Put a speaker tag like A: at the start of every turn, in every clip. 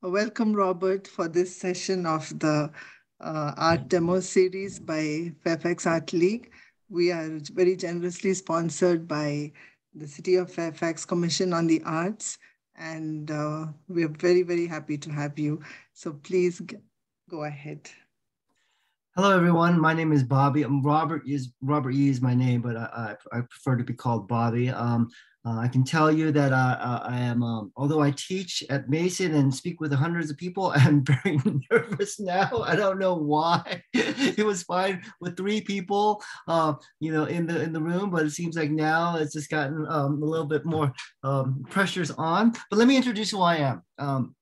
A: Welcome, Robert, for this session of the uh, art demo series by Fairfax Art League. We are very generously sponsored by the City of Fairfax Commission on the Arts, and uh, we're very, very happy to have you. So please go ahead.
B: Hello, everyone. My name is Bobby. Robert is Robert E is my name, but I, I, I prefer to be called Bobby. Um, uh, I can tell you that uh, I am, um, although I teach at Mason and speak with hundreds of people, I'm very nervous now. I don't know why. it was fine with three people, uh, you know, in the in the room, but it seems like now it's just gotten um, a little bit more um, pressures on. But let me introduce who I am. Um,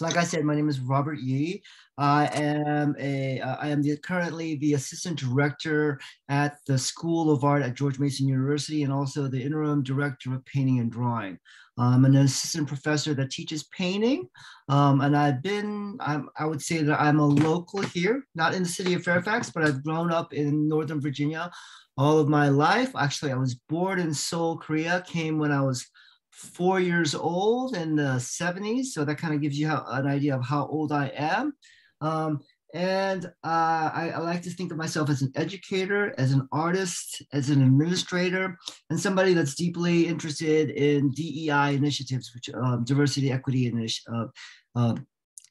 B: like I said, my name is Robert Yi. I am a I am the, currently the assistant director at the School of Art at George Mason University and also the interim director of painting and drawing. I'm an assistant professor that teaches painting, um, and I've been I'm, I would say that I'm a local here, not in the city of Fairfax, but I've grown up in Northern Virginia all of my life. Actually, I was born in Seoul, Korea. Came when I was four years old in the 70s. So that kind of gives you how, an idea of how old I am. Um, and uh, I, I, like to think of myself as an educator, as an artist, as an administrator, and somebody that's deeply interested in DEI initiatives, which um, diversity, equity, and, uh, uh,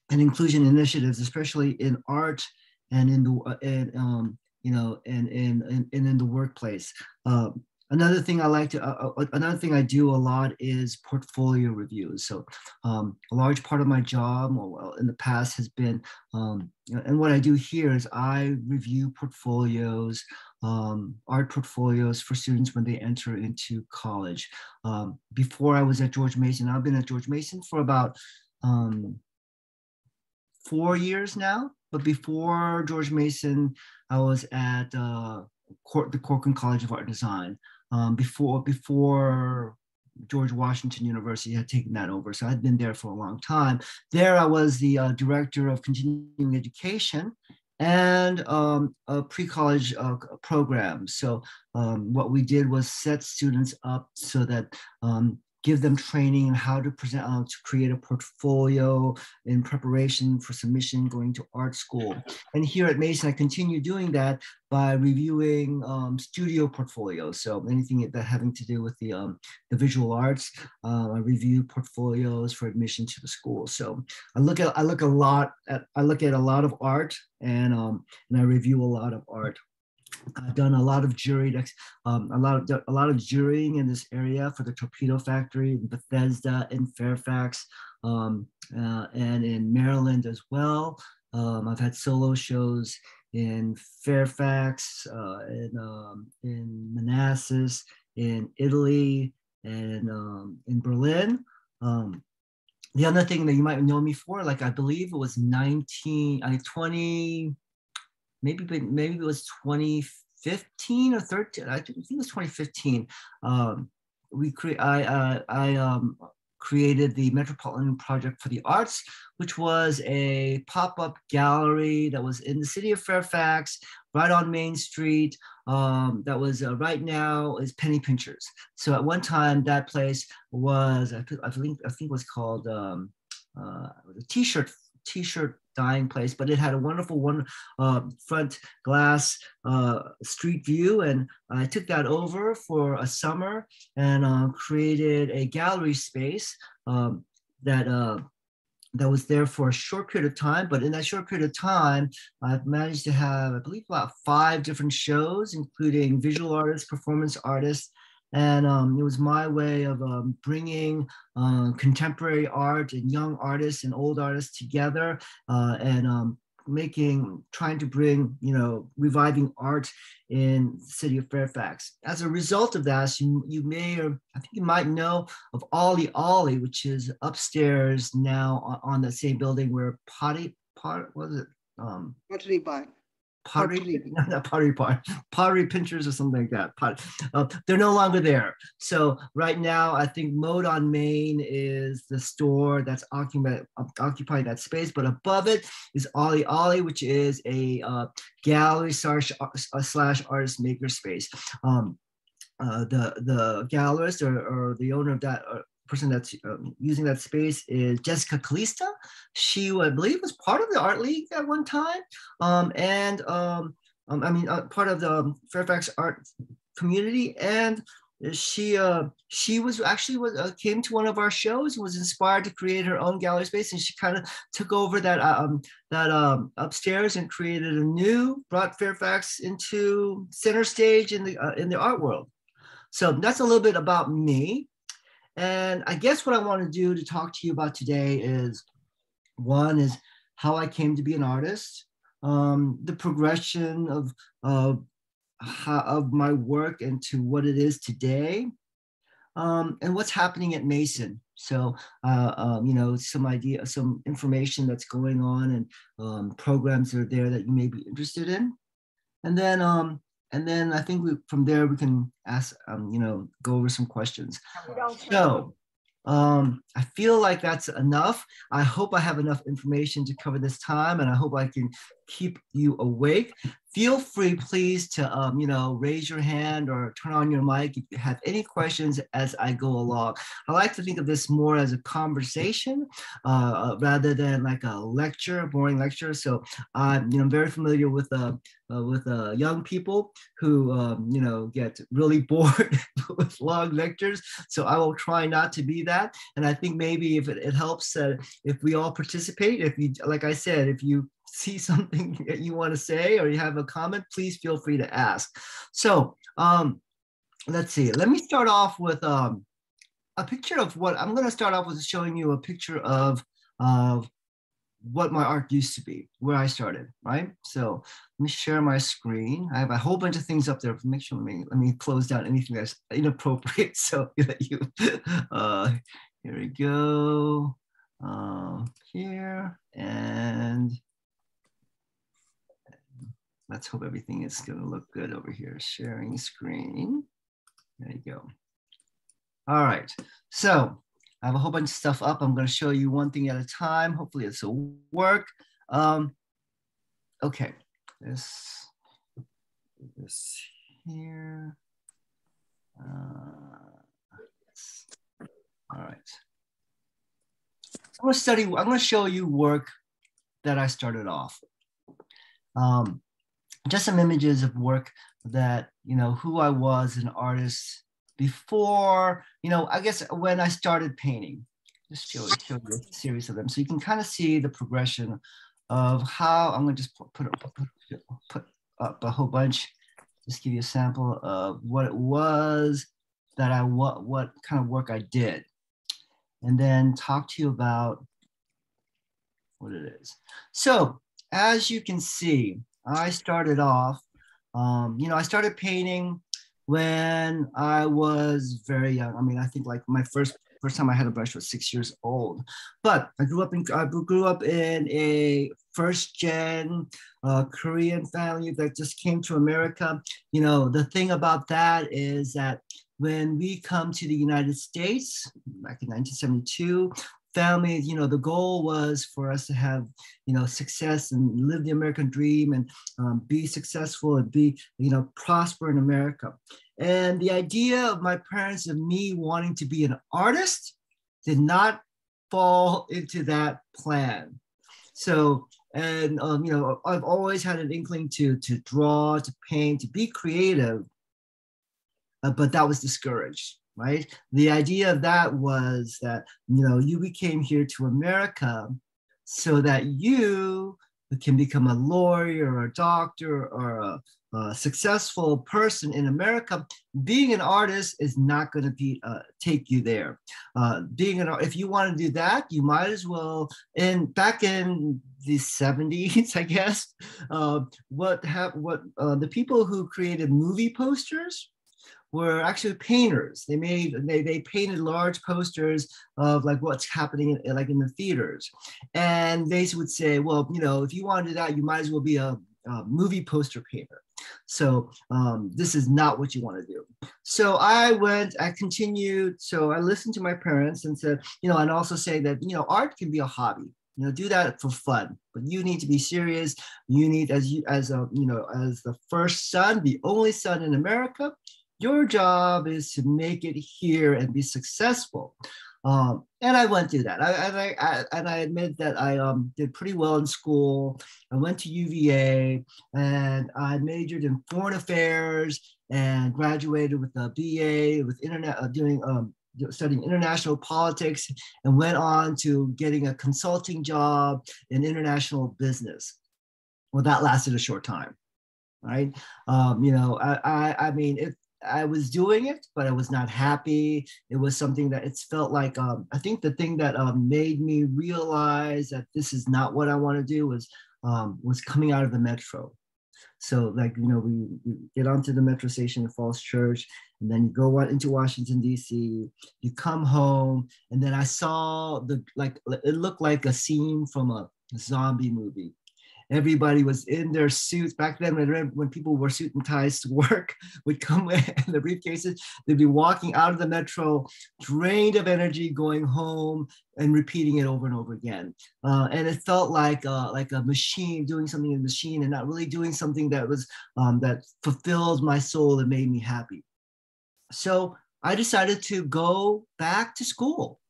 B: and inclusion initiatives, especially in art and in the uh, and um, you know and in and, in the workplace. Um, Another thing I like to, uh, uh, another thing I do a lot is portfolio reviews. So um, a large part of my job well, in the past has been, um, and what I do here is I review portfolios, um, art portfolios for students when they enter into college. Um, before I was at George Mason, I've been at George Mason for about um, four years now. But before George Mason, I was at uh, the Corcoran College of Art and Design um, before before George Washington University had taken that over. So I'd been there for a long time. There I was the uh, director of continuing education and um, a pre-college uh, program. So um, what we did was set students up so that um, give them training on how to present, uh, to create a portfolio in preparation for submission going to art school. And here at Mason, I continue doing that by reviewing um, studio portfolios. So anything that having to do with the, um, the visual arts, uh, I review portfolios for admission to the school. So I look at, I look a lot at, I look at a lot of art and, um, and I review a lot of art. I've done a lot of jury, um, a lot of a lot of jurying in this area for the Torpedo Factory in Bethesda, in Fairfax, um, uh, and in Maryland as well. Um, I've had solo shows in Fairfax, uh, in um, in Manassas, in Italy, and um, in Berlin. Um, the other thing that you might know me for, like I believe it was 19, I 20, maybe maybe it was 2015 or 13 i think it was 2015 um, we create i uh, i um, created the metropolitan project for the arts which was a pop-up gallery that was in the city of fairfax right on main street um, that was uh, right now is penny pinchers. So at one time that place was i, think i think it was called um, uh, t-shirt t-shirt dying place, but it had a wonderful one uh, front glass uh, street view. And I took that over for a summer and uh, created a gallery space um, that uh, that was there for a short period of time. But in that short period of time, I've managed to have, I believe, about five different shows, including visual artists, performance artists, and um, it was my way of um, bringing uh, contemporary art and young artists and old artists together uh, and um, making trying to bring you know reviving art in the city of fairfax. As a result of that you, you may or i think you might know of ollie ollie which is upstairs now on, on the same building where potty pot was it? Um
A: pottery barn
B: pottery, not pottery part, pottery pinchers or something like that. Pot, uh, they're no longer there. So right now, I think Mode on Main is the store that's occupying, occupying that space, but above it is Ollie Ollie, which is a uh, gallery slash, uh, slash artist maker space. Um, uh, the the gallerist or, or the owner of that uh, person that's um, using that space is Jessica Calista. She, I believe, was part of the Art League at one time, um, and um, um, I mean, uh, part of the um, Fairfax art community, and she uh, she was actually was, uh, came to one of our shows and was inspired to create her own gallery space, and she kind of took over that uh, um, that upstairs and created a new, brought Fairfax into center stage in the uh, in the art world. So that's a little bit about me. And I guess what I want to do to talk to you about today is one is how I came to be an artist, um, the progression of, of, of my work into what it is today, um, and what's happening at Mason. So, uh, um, you know, some idea, some information that's going on and um, programs that are there that you may be interested in. And then um, and then I think we, from there we can ask, um, you know, go over some questions. So um, I feel like that's enough. I hope I have enough information to cover this time, and I hope I can keep you awake feel free please to um, you know raise your hand or turn on your mic if you have any questions as i go along. I like to think of this more as a conversation uh, uh rather than like a lecture boring lecture. So i'm you know very familiar with uh, uh with uh, young people who um, you know get really bored with long lectures. So i will try not to be that. And i think maybe if it, it helps uh, if we all participate if you like i said if you see something that you want to say or you have a comment, please feel free to ask. So um, let's see. Let me start off with um, a picture of what I'm going to start off with showing you a picture of, of what my art used to be, where I started, right? So let me share my screen. I have a whole bunch of things up there. Make sure let me let me close down anything that's inappropriate. So that you, uh, here we go. Uh, here and Let's hope everything is gonna look good over here. Sharing screen. There you go. All right, so I have a whole bunch of stuff up. I'm gonna show you one thing at a time. Hopefully this will work. Um, okay, this, this here. Uh, all right. I'm gonna study, I'm gonna show you work that I started off. Um, just some images of work that you know who I was an artist before you know I guess when I started painting. Just show, show you a series of them so you can kind of see the progression of how I'm going to just put put, put, put up a whole bunch. Just give you a sample of what it was that I what what kind of work I did, and then talk to you about what it is. So as you can see, I started off, um, you know, I started painting when I was very young. I mean, I think like my first first time I had a brush was six years old. But I grew up in I grew up in a first gen uh, Korean family that just came to America. You know, the thing about that is that when we come to the United States back in 1972, families, you know, the goal was for us to have, you know, success and live the American dream and um, be successful and be, you know, prosper in America. And the idea of my parents of me wanting to be an artist did not fall into that plan. So, and um, you know, I've always had an inkling to to draw, to paint, to be creative, uh, but that was discouraged right? The idea of that was that, you know, you became here to America so that you can become a lawyer or a doctor or a, a successful person in America. Being an artist is not going to be uh, take you there. Uh, being an if you want to do that, you might as well. And back in the 70s, I guess, uh, what have what uh, the people who created movie posters were actually painters. They made they, they painted large posters of like what's happening in, like in the theaters, and they would say, well, you know, if you want to do that, you might as well be a, a movie poster painter. So um, this is not what you want to do. So I went, I continued. So I listened to my parents and said, you know, and also say that you know art can be a hobby you know do that for fun but you need to be serious you need as you as a you know as the first son the only son in america Your job is to make it here and be successful. Um, and I went through that. I, and I, I, and I admit that I um, did pretty well in school. I went to UVA and I majored in foreign affairs and graduated with a BA with internet uh, doing um, studying international politics and went on to getting a consulting job in international business. Well, that lasted a short time, right? Um, you know, I, I, I mean, if I was doing it, but I was not happy. It was something that it's felt like. Um, I think the thing that um, made me realize that this is not what I want to do was um, was coming out of the metro. So like you know we, we, get onto the metro station Falls Church, and then you go out into Washington D.C. You come home, and then I saw the like it looked like a scene from a zombie movie everybody was in their suits. Back then when, people wore suit and ties to work would come in the briefcases they'd be walking out of the metro drained of energy going home and repeating it over and over again. Uh, and it felt like uh, like a machine doing something in a machine and not really doing something that was um, that fulfilled my soul and made me happy. So i decided to go back to school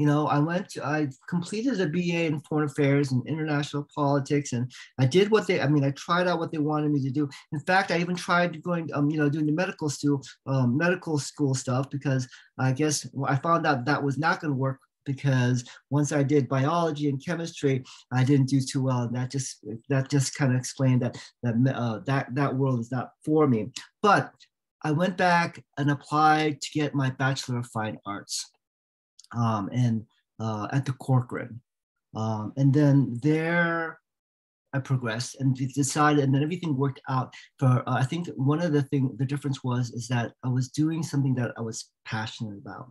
B: you know, I went, to, I completed a BA in foreign affairs and international politics, and I did what they, I mean, I tried out what they wanted me to do. In fact, I even tried going, um, you know, doing the medical school, um, medical school stuff because I guess I found out that was not going to work because once I did biology and chemistry, I didn't do too well. And that just that just kind of explained that that uh, that that world is not for me. But I went back and applied to get my Bachelor of Fine Arts um, and uh, at the Corcoran. Um, and then there I progressed and decided, and then everything worked out. For uh, I think one of the thing, the difference was is that I was doing something that I was passionate about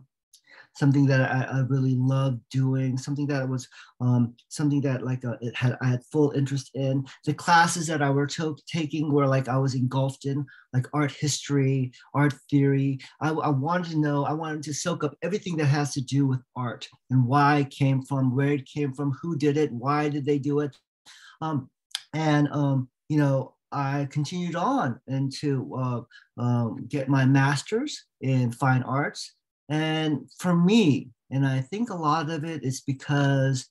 B: something that I, I really loved doing, something that was um, something that like uh, it had I had full interest in. The classes that I were to- taking were like I was engulfed in, like art history, art theory. I, I wanted to know, I wanted to soak up everything that has to do with art and why it came from, where it came from, who did it, why did they do it. Um, and um, you know, I continued on and to uh, um, get my master's in fine arts and for me, and I think a lot of it is because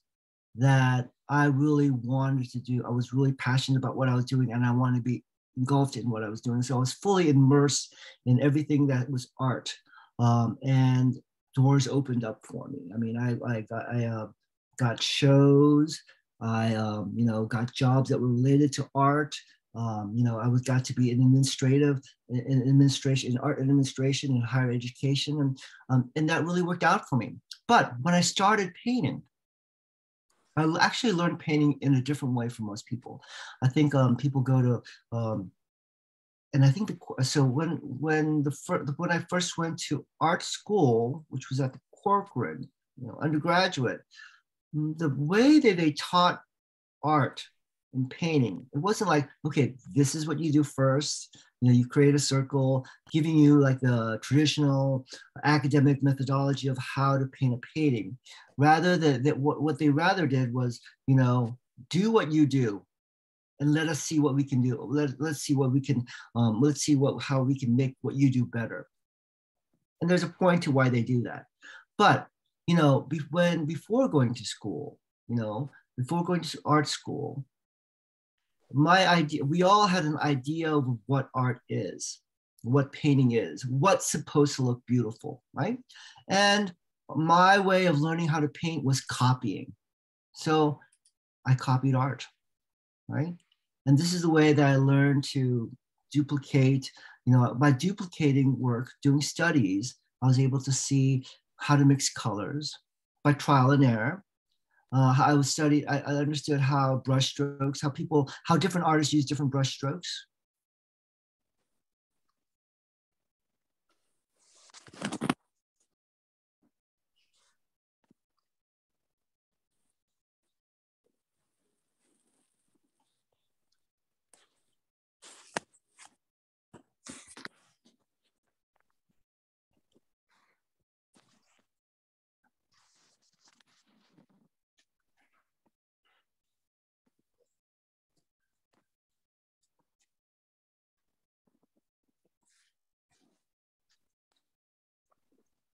B: that I really wanted to do, I was really passionate about what I was doing and I wanted to be engulfed in what I was doing. So I was fully immersed in everything that was art. Um, and doors opened up for me. I mean, I, I got, I, uh, got shows, I, um, you know, got jobs that were related to art. Um, you know, I was got to be an administrative, in administration, in art administration, and higher education, and um, and that really worked out for me. But when I started painting, I actually learned painting in a different way from most people. I think um, people go to, um, and I think the, so when when the fir- when I first went to art school, which was at the Corcoran, you know, undergraduate, the way that they taught art in painting. It wasn't like, okay, this is what you do first. You know, you create a circle, giving you like the traditional academic methodology of how to paint a painting. Rather that, that what, what they rather did was, you know, do what you do and let us see what we can do. Let, let's see what we can, um, let's see what, how we can make what you do better. And there's a point to why they do that. But, you know, be, when, before going to school, you know, before going to art school, my idea, we all had an idea of what art is, what painting is, what's supposed to look beautiful, right? And my way of learning how to paint was copying. So I copied art, right? And this is the way that I learned to duplicate, you know, by duplicating work, doing studies, I was able to see how to mix colors by trial and error uh, I was studied, I, I understood how brushstrokes, how people, how different artists use different brushstrokes.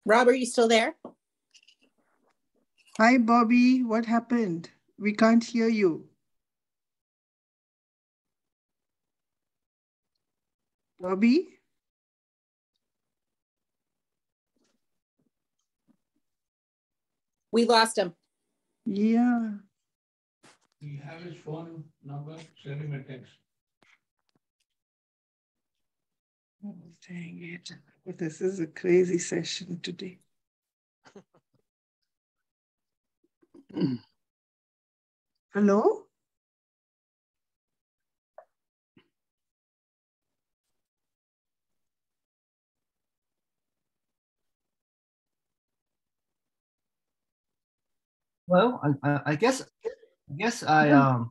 C: Rob, are you still there?
A: Hi, Bobby. What happened? We can't hear you. Bobby?
C: We lost him.
A: Yeah.
D: Do you have his phone number? Send him a text.
A: Oh, dang it. This is a crazy session today. Hello?
B: Well, I, I, guess I guess I um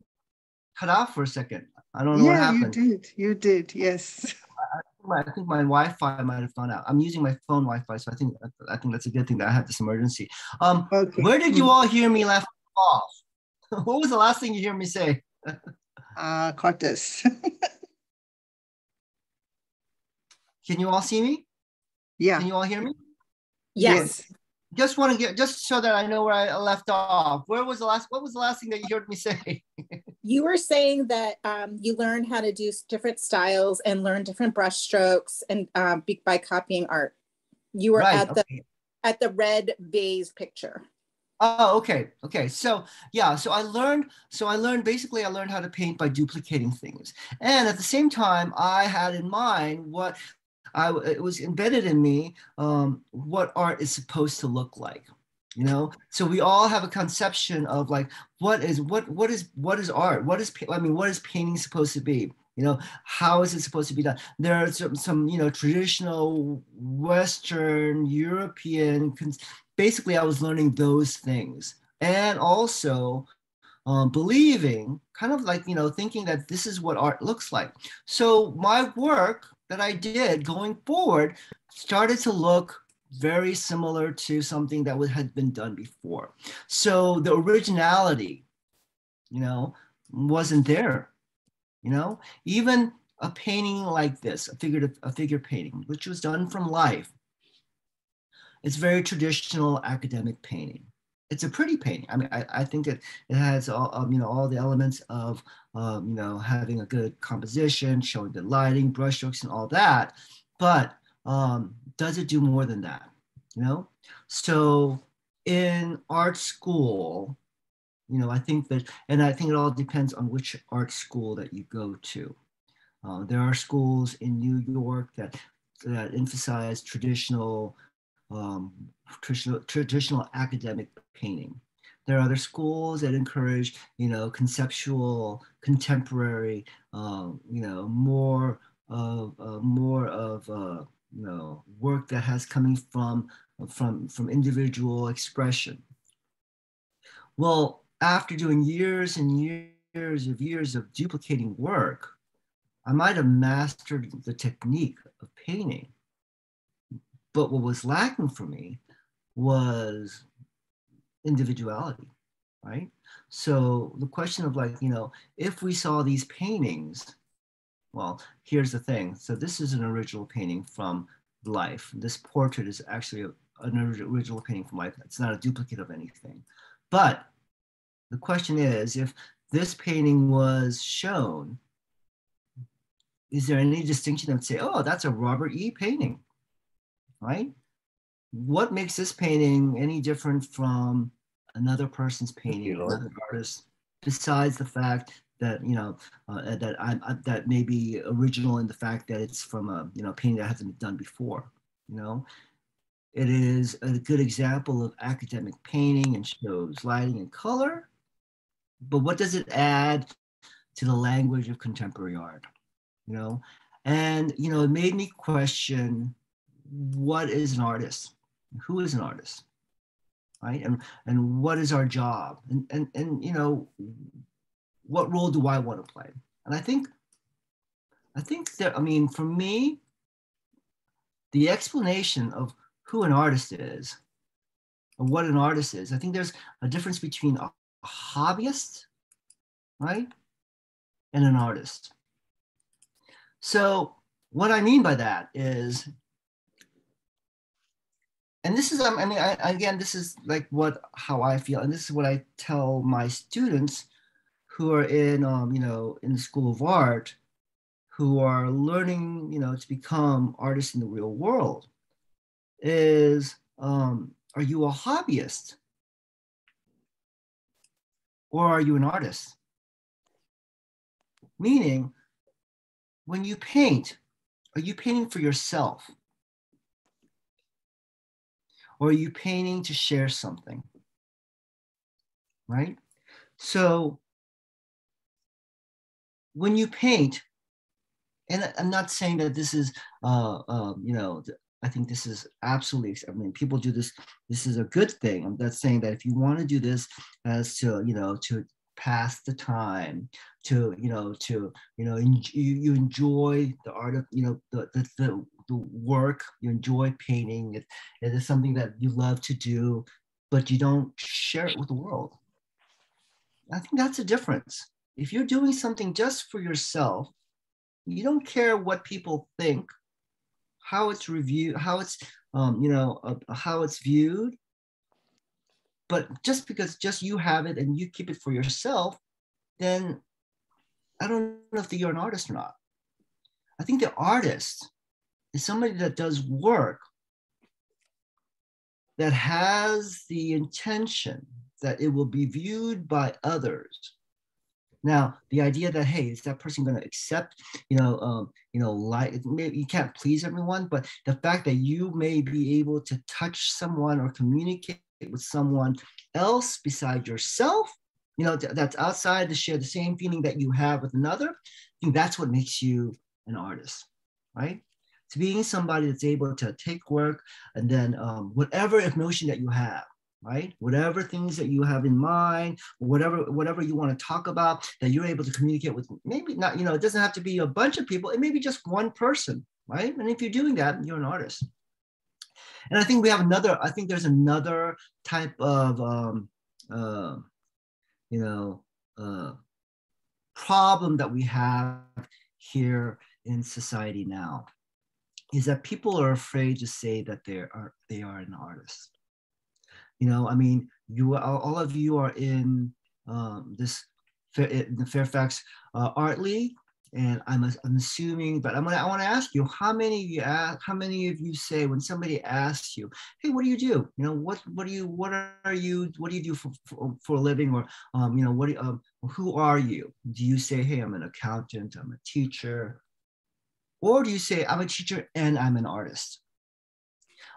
B: cut off for a second. I don't know what
A: Yeah, you did. You did. Yes.
B: My- I think my Wi-Fi might have gone out. I'm using my phone Wi-Fi, so I think I think that's a good thing that I had this emergency. Um,
A: Okay.
B: where did you
A: Mm.
B: all hear me left off? what was the last thing you hear me say?
A: Uh, Cortes.
B: Can you all see me?
A: yeah.
B: Can you all hear me?
C: Yes.
B: Just want to get just so that I know where I left off. Where was the last? What was the last thing that you heard me say?
C: You were saying that um, you learn how to do different styles and learn different brush strokes and um, be, by copying art. You were
B: right.
C: at the
B: okay.
C: at the red vase picture.
B: Oh, okay. Okay. So yeah, so I learned, so I learned basically I learned how to paint by duplicating things. And at the same time, I had in mind what I it was embedded in me, um, what art is supposed to look like. You know, so we all have a conception of like what is what what is what is art? What is I mean, what is painting supposed to be? You know, how is it supposed to be done? There are some, some you know, traditional Western European basically I was learning those things and also um, believing kind of like you know thinking that this is what art looks like so my work that I did going forward started to look very similar to something that had been done before so the originality you know wasn't there you know even a painting like this a figure a figure painting which was done from life it's very traditional academic painting. It's a pretty painting. I mean, I, I think it, it has all, um, you know, all the elements of, um, you know, having a good composition, showing the lighting, brushstrokes and all that. But um, does it do more than that? You know? So in art school, you know, I think that, and I think it all depends on which art school that you go to. Uh, there are schools in New York that, that emphasize traditional um, traditional, traditional academic painting. There are other schools that encourage, you know, conceptual, contemporary, um, you know, more of uh, more of uh, you know work that has coming from from from individual expression. Well, after doing years and years of years of duplicating work, I might have mastered the technique of painting but what was lacking for me was individuality, right? So the question of like, you know, if we saw these paintings, well, here's the thing. So this is an original painting from life. This portrait is actually an original painting from life. It's not a duplicate of anything. But the question is, if this painting was shown, is there any distinction that would say, oh, that's a Robert E. painting? right? What makes this painting any different from another person's painting, another artist, besides the fact that you know uh, that I, I that may be original in the fact that it's from a you know painting that hasn't been done before. You know, it is a good example of academic painting and shows lighting and color. But what does it add to the language of contemporary art? You know, and you know it made me question what is an artist who is an artist right? And and what is our job? And and and you know what role do i want to play? And i think i think that i mean for me the explanation of who an artist is or what an artist is i think there's a difference between a, a hobbyist right and an artist. So what i mean by that is and this is, um, I mean, I, again, this is like what, how I feel. And this is what I tell my students who are in, um, you know, in the School of Art, who are learning, you know, to become artists in the real world is, um, are you a hobbyist? Or are you an artist? Meaning, when you paint, are you painting for yourself? Or are you painting to share something? Right? So when you paint, and I'm not saying that this is, uh, uh, you know, I think this is absolutely, I mean, people do this, this is a good thing. I'm not saying that if you want to do this as to, you know, to pass the time, to, you know, to, you know, en- you, you enjoy the art of, you know, the, the, the, the work, you enjoy painting, it, it is something that you love to do, but you don't share it with the world. I think that's a difference. If you're doing something just for yourself, you don't care what people think how it's reviewed, how it's um, you know uh, how it's viewed. But just because just you have it and you keep it for yourself, then I don't know if you're an artist or not. I think the artist is somebody that does work that has the intention that it will be viewed by others now, the idea that hey, is that person going to accept, you know, um, you know, like maybe you can't please everyone, but the fact that you may be able to touch someone or communicate with someone else beside yourself, you know, that's outside to share the same feeling that you have with another, I think that's what makes you an artist, right? To being somebody that's able to take work and then um, whatever emotion that you have, right? Whatever things that you have in mind, whatever whatever you want to talk about, that you're able to communicate with. Maybe not, you know, it doesn't have to be a bunch of people. It may be just one person, right? And if you're doing that, you're an artist. And I think we have another. I think there's another type of, um, uh, you know, uh, problem that we have here in society now is that people are afraid to say that they are they are an artist you know, I mean, you all of you are in um, this the Fairfax uh, Art League, and I'm, I'm assuming, but I'm gonna I want to ask you how many of you ask, how many of you say when somebody asks you, hey, what do you do? You know, what what do you what are you what do you do for for, for a living, or um, you know, what you, um, who are you? Do you say, hey, I'm an accountant, I'm a teacher, or do you say I'm a teacher and I'm an artist?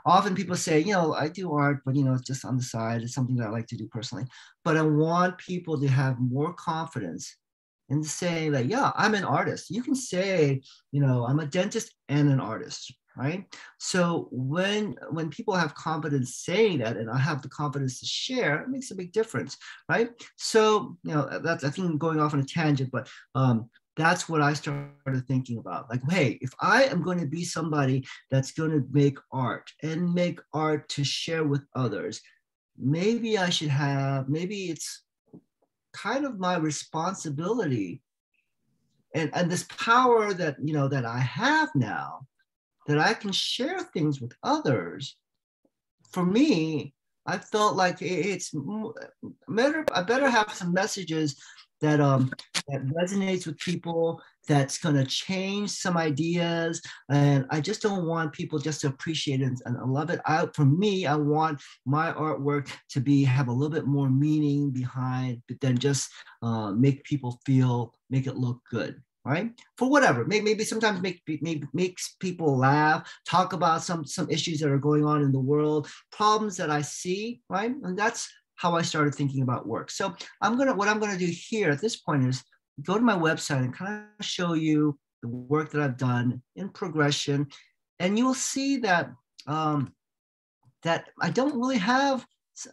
B: often people say, you know, I do art, but you know, it's just on the side. It's something that I like to do personally. But I want people to have more confidence in saying that, yeah, I'm an artist. You can say, you know, I'm a dentist and an artist, right? So when when people have confidence saying that, and I have the confidence to share, it makes a big difference, right? So you know, that's I think going off on a tangent, but um, that's what I started thinking about. Like, hey, if I am going to be somebody that's going to make art and make art to share with others, maybe I should have, maybe it's kind of my responsibility and, and this power that, you know, that I have now, that I can share things with others. For me, I felt like it's better, I better have some messages that um that resonates with people that's going to change some ideas and i just don't want people just to appreciate it and, love it. I, for me i want my artwork to be have a little bit more meaning behind than just uh, make people feel make it look good right? For whatever. Maybe, maybe sometimes make, maybe makes people laugh talk about some some issues that are going on in the world problems that i see right? And that's how I started thinking about work. So I'm gonna what I'm gonna do here at this point is go to my website and kind of show you the work that I've done in progression, and you will see that um, that I don't really have.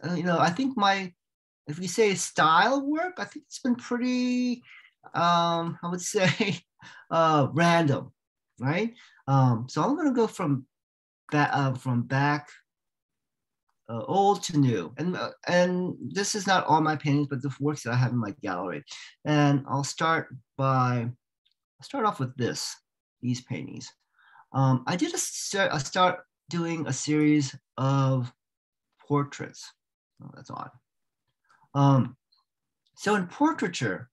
B: Uh, you know, I think my if we say style work, I think it's been pretty. Um, I would say uh, random, right? Um, so I'm gonna go from back uh, from back uh, old to new. And, uh, and this is not all my paintings, but the works that I have in my gallery. And I'll start by, I'll start off with this, these paintings. Um, I did a, start, a start doing a series of portraits. Oh, that's odd. Um, so in portraiture,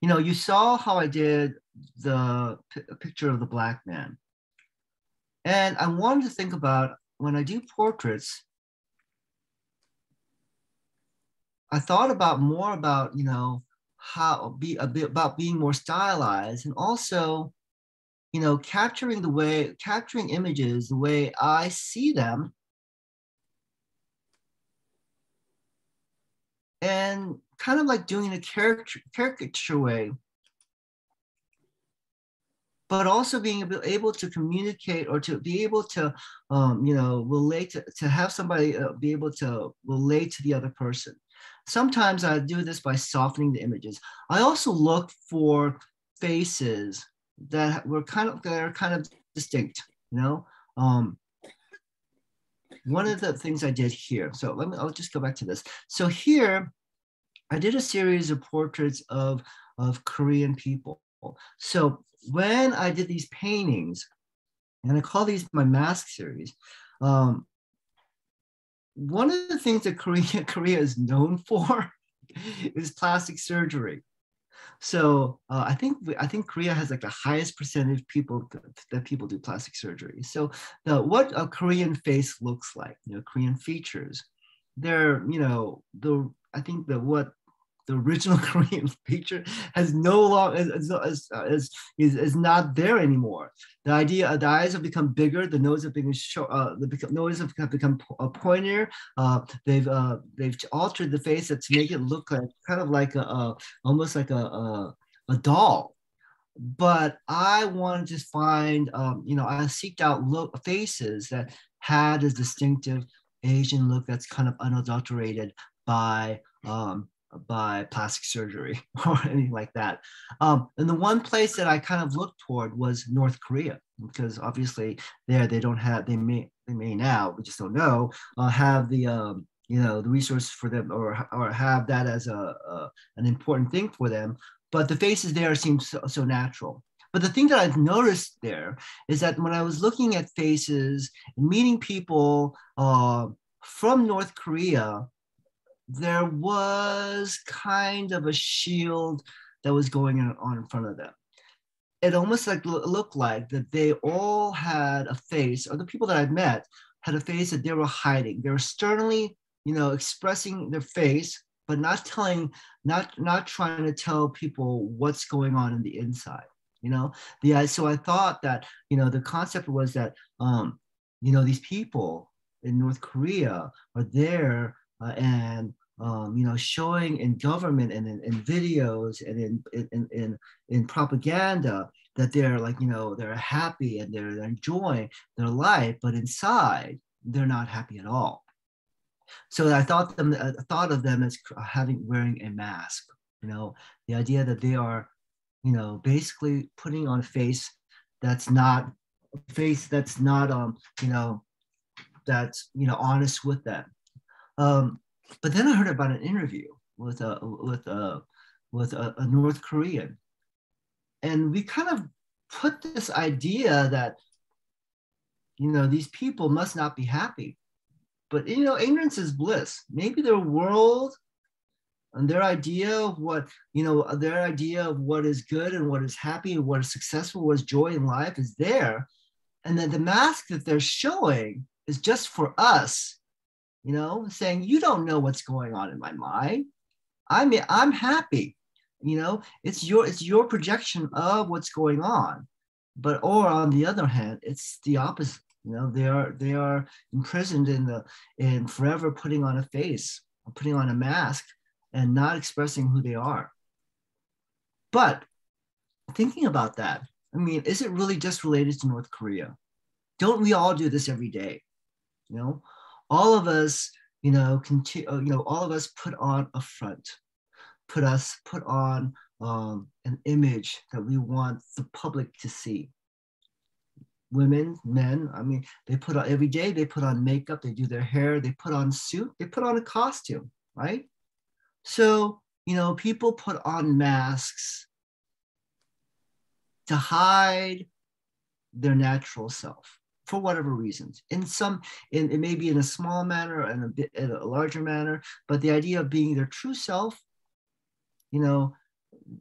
B: you know, you saw how I did the picture of the black man. And I wanted to think about when I do portraits, I thought about more about, you know, how be a bit about being more stylized and also, you know, capturing the way, capturing images the way I see them. And kind of like doing a caricature, caricature way but also being able able to communicate or to be able to, um, you know, relate to, to have somebody uh, be able to relate to the other person. Sometimes I do this by softening the images. I also look for faces that were kind of that are kind of distinct, you know. Um, one of the things I did here, so let me, I'll just go back to this. So here, I did a series of portraits of, of Korean people. So when I did these paintings, and I call these my mask series, um, one of the things that Korea, Korea is known for is plastic surgery. So uh, I think I think Korea has like the highest percentage of people that, that people do plastic surgery. So the, what a Korean face looks like, you know, Korean features, they're you know the I think that what the original Korean feature has no long is, is, is, is, not there anymore. The idea, the eyes have become bigger, the nose have become short, uh, the nose have become uh, pointier. Uh, they've uh, they've altered the face to make it look like kind of like a, a almost like a, a, a doll. But I wanted to find, um, you know, I seeked out look faces that had a distinctive Asian look that's kind of unadulterated by um, by plastic surgery or anything like that. Um, and the one place that I kind of looked toward was North Korea, because obviously there they don't have they may they may now we just don't know uh, have the um, you know the resources for them or or have that as a, a, an important thing for them. But the faces there seem so, so natural. But the thing that I've noticed there is that when I was looking at faces and meeting people uh, from North Korea, there was kind of a shield that was going on in front of them. It almost like looked like that they all had a face, or the people that I'd met had a face that they were hiding. They were sternly, you know, expressing their face, but not telling, not not trying to tell people what's going on in the inside. You know, the so I thought that you know the concept was that um, you know these people in North Korea are there uh, and um, you know, showing in government and in, in videos and in, in, in, in propaganda that they're like, you know, they're happy and they're, they're enjoying their life, but inside they're not happy at all. So I thought them, I thought of them as having wearing a mask. You know, the idea that they are, you know, basically putting on a face that's not face that's not, um, you know, that's you know honest with them. Um, but then I heard about an interview with a with a with a, a North Korean, and we kind of put this idea that you know these people must not be happy, but you know ignorance is bliss. Maybe their world and their idea of what you know their idea of what is good and what is happy and what is successful, what is joy in life is there, and then the mask that they're showing is just for us you know, saying, you don't know what's going on in my mind. I'm, I'm happy. You know, it's your, it's your projection of what's going on. But, or on the other hand, it's the opposite. You know, they are, they are imprisoned in the, in forever putting on a face, putting on a mask and not expressing who they are. But thinking about that, I mean, is it really just related to North Korea? Don't we all do this every day? You know, all of us, you know, continue, uh, you know, all of us put on a front, put us, put on um, an image that we want the public to see. Women, men, I mean, they put on every day, they put on makeup, they do their hair, they put on suit, they put on a costume, right? So, you know, people put on masks to hide their natural self for whatever reasons. In some, in it may be in a small manner and a bit in a larger manner, but the idea of being their true self, you know,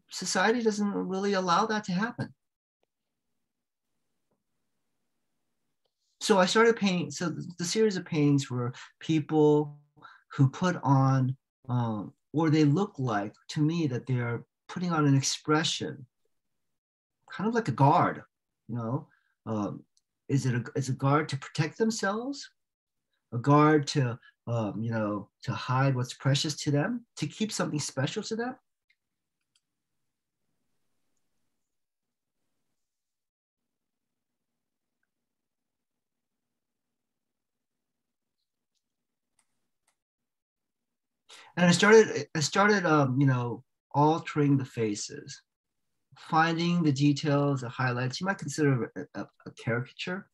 B: society doesn't really allow that to happen. So I started painting. So the, the series of paintings were people who put on, um, or they look like to me that they are putting on an expression, kind of like a guard, you know. Um, is it a, is a guard to protect themselves, a guard to, um, you know, to hide what's precious to them, to keep something special to them? and I started I started um, you know altering the faces, finding the details, the highlights. You might consider a, a, a caricature.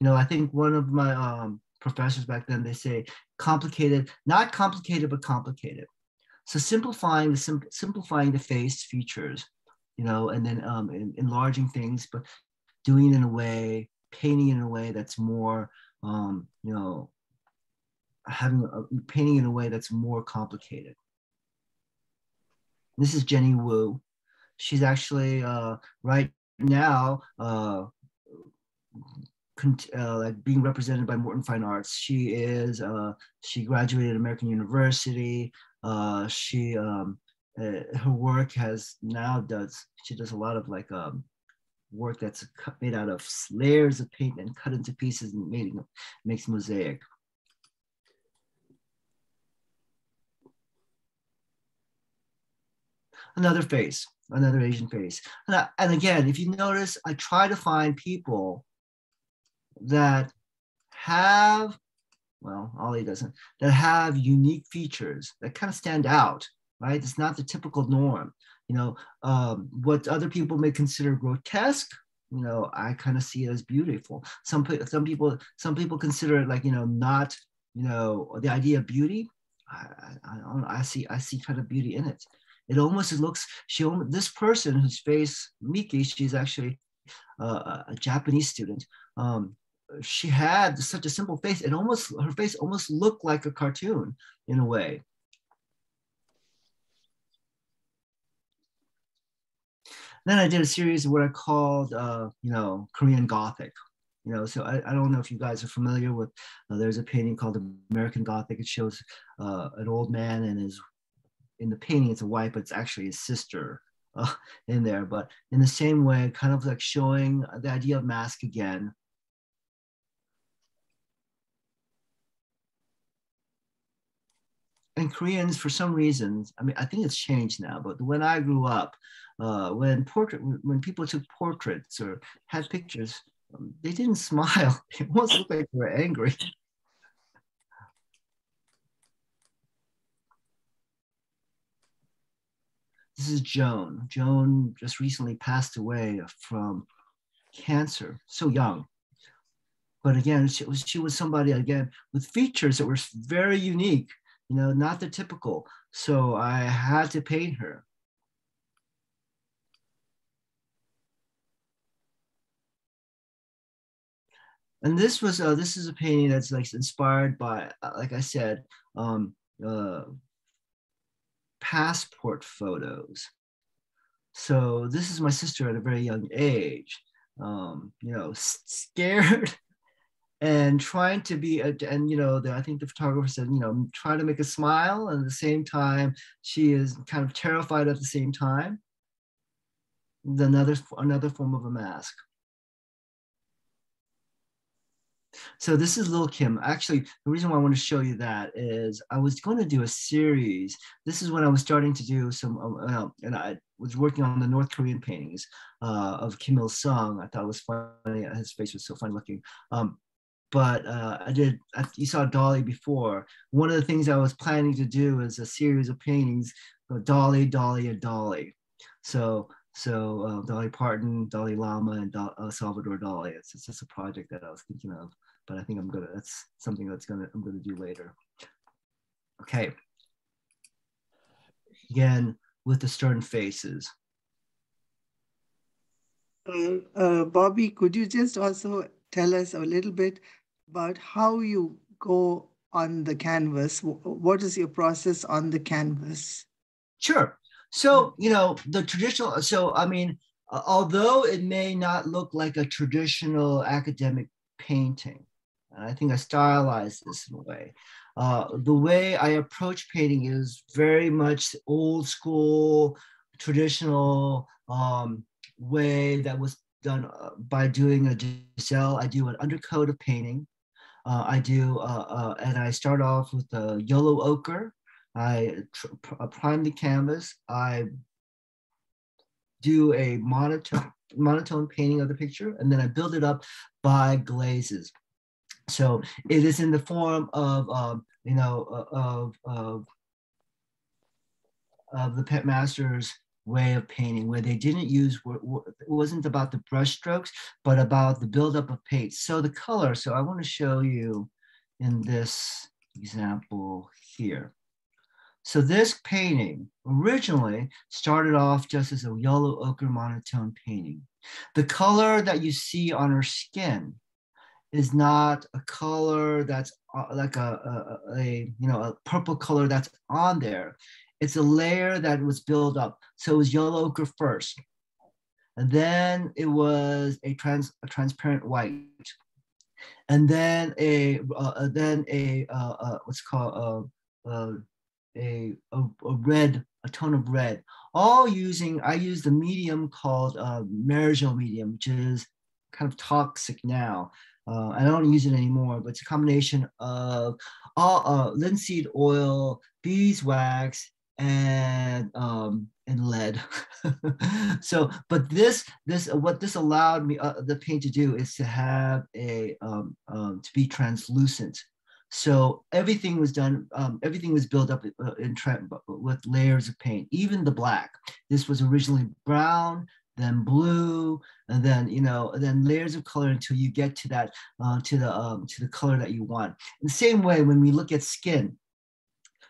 B: You know, I think one of my um, professors back then they say complicated, not complicated but complicated. So simplifying the sim- simplifying the face features, you know, and then um, in, enlarging things, but doing it in a way, painting in a way that's more, um, you know, having a, painting in a way that's more complicated. This is Jenny Wu. She's actually uh, right now uh, uh, like being represented by Morton Fine Arts. She is uh, she graduated American University. Uh, she um, uh, her work has now does she does a lot of like um, work that's made out of layers of paint and cut into pieces and made, makes mosaic. another face, another Asian face. And, I, and again, if you notice, I try to find people that have, well, Ollie doesn't, that have unique features that kind of stand out, right? It's not the typical norm. You know, um, what other people may consider grotesque, you know, I kind of see it as beautiful. Some some people some people consider it like you know not you know the idea of beauty. I, I, I see I see kind of beauty in it. It almost looks, she, this person whose face, Miki, she's actually uh, a Japanese student. Um, she had such a simple face. It almost, her face almost looked like a cartoon in a way. Then I did a series of what I called, uh, you know, Korean Gothic. You know, so I, I don't know if you guys are familiar with. Uh, there's a painting called American Gothic. It shows uh, an old man and his in the painting it's a wife, but it's actually his sister uh, in there. But in the same way, kind of like showing the idea of mask again. And Koreans, for some reasons, I mean, I think it's changed now, but when I grew up, uh, when portrait, when people took portraits or had pictures, um, they didn't smile. It almost looked like they were angry. This is Joan. Joan just recently passed away from cancer, so young. But again, she was, she was somebody, again, with features that were very unique, you know, not the typical. So I had to paint her. and this was uh, this is a painting that's like inspired by uh, like i said um, uh, passport photos. So this is my sister at a very young age, um, you know, scared and trying to be, a, and you know, the, I think the photographer said, you know, trying to make a smile, and at the same time, she is kind of terrified at the same time. Another another form of a mask. So this is Lil Kim. Actually, the reason why I want to show you that is I was going to do a series. This is when I was starting to do some, uh, and I was working on the North Korean paintings uh, of Kim Il Sung. I thought it was funny. His face was so funny looking. Um, but uh, I did. I, you saw Dolly before. One of the things I was planning to do is a series of paintings, Dolly, Dolly, and Dolly. So so uh, Dolly Parton, Dalai Lama, and uh, Salvador Dali. It's, it's just a project that I was thinking of, but I think I'm gonna. That's something that's gonna I'm gonna do later. Okay. Again, with the stern faces.
A: Uh, uh, Bobby, could you just also tell us a little bit about how you go on the canvas. What is your process on the canvas?
B: Sure. So, you know, the traditional, so I mean, although it may not look like a traditional academic painting, and I think I stylize this in a way. Uh, the way I approach painting is very much old school, traditional um, way that was done uh, by doing a gel. I do an undercoat of painting. Uh, I do, uh, uh, and I start off with a yellow ochre. I uh, prime the canvas. I do a monotone, monotone painting of the picture, and then I build it up by glazes. So it is in the form of, um, you know, of, of, of the Pet Masters way of painting where they didn't use it wasn't about the brush strokes but about the buildup of paint. So the color so i want to show you in this example here. So this painting originally started off just as a yellow ochre monotone painting. The color that you see on her skin is not a color that's uh, like a, a, a you know a purple color that's on there it's a layer that was built up. So it was yellow ochre first. And then it was a, trans, a transparent white. And then a, uh, then a, uh, uh, what's called uh, uh, a, a, a, red, a tone of red, all using, I use the medium called uh, Maroger medium, which is kind of toxic now. Uh, I don't use it anymore, but it's a combination of all, uh, linseed oil, beeswax, and um, and lead. so, but this this what this allowed me uh, the paint to do is to have a um, um, to be translucent. So everything was done. Um, everything was built up uh, in with layers of paint, even the black. This was originally brown, then blue, and then you know, then layers of color until you get to that uh, to the um, to the color that you want. In the same way, when we look at skin,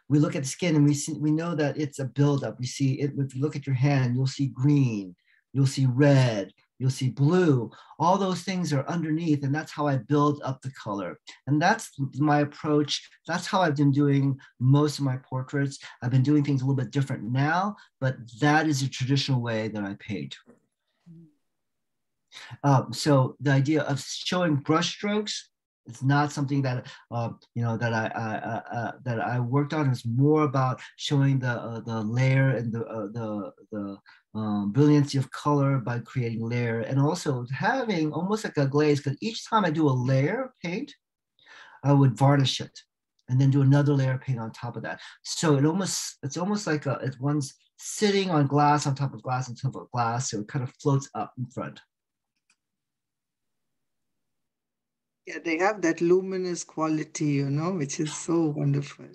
B: we look at skin and we see we know that it's a buildup. We see it if you look at your hand, you'll see green, you'll see red, you'll see blue. All those things are underneath, and that's how I build up the color. And that's my approach. That's how I've been doing most of my portraits. I've been doing things a little bit different now, but that is a traditional way that I paint. Um, so the idea of showing brushstrokes it's not something that uh, you know that I, I uh, that I worked on. It's more about showing the uh, the layer and the uh, the the um, brilliancy of color by creating layer, and also having almost like a glaze. Because each time I do a layer of paint, I would varnish it, and then do another layer of paint on top of that. So it almost it's almost like a, it's one's sitting on glass on top of glass on top of glass, so it kind of floats up in front.
A: Yeah, they have that luminous quality, you know, which is so wonderful.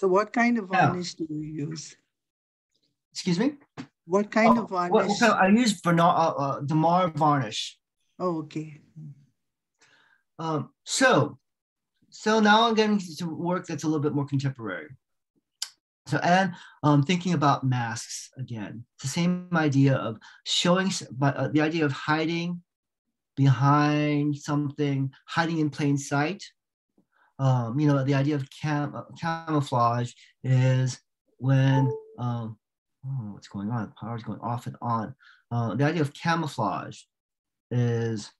A: So what kind of varnish yeah. do you use?
B: Excuse me?
A: What kind oh, of varnish? What, what kind
B: of, I use Verna, uh, uh, Damar varnish.
A: Oh, okay.
B: Um, so, so now I'm getting to work that's a little bit more contemporary. So, and um, thinking about masks again, it's the same idea of showing, but uh, the idea of hiding behind something, hiding in plain sight. Um, you know, the idea of cam- uh, camouflage is when, um, oh, what's going on? Power's going off and on. Uh, the idea of camouflage is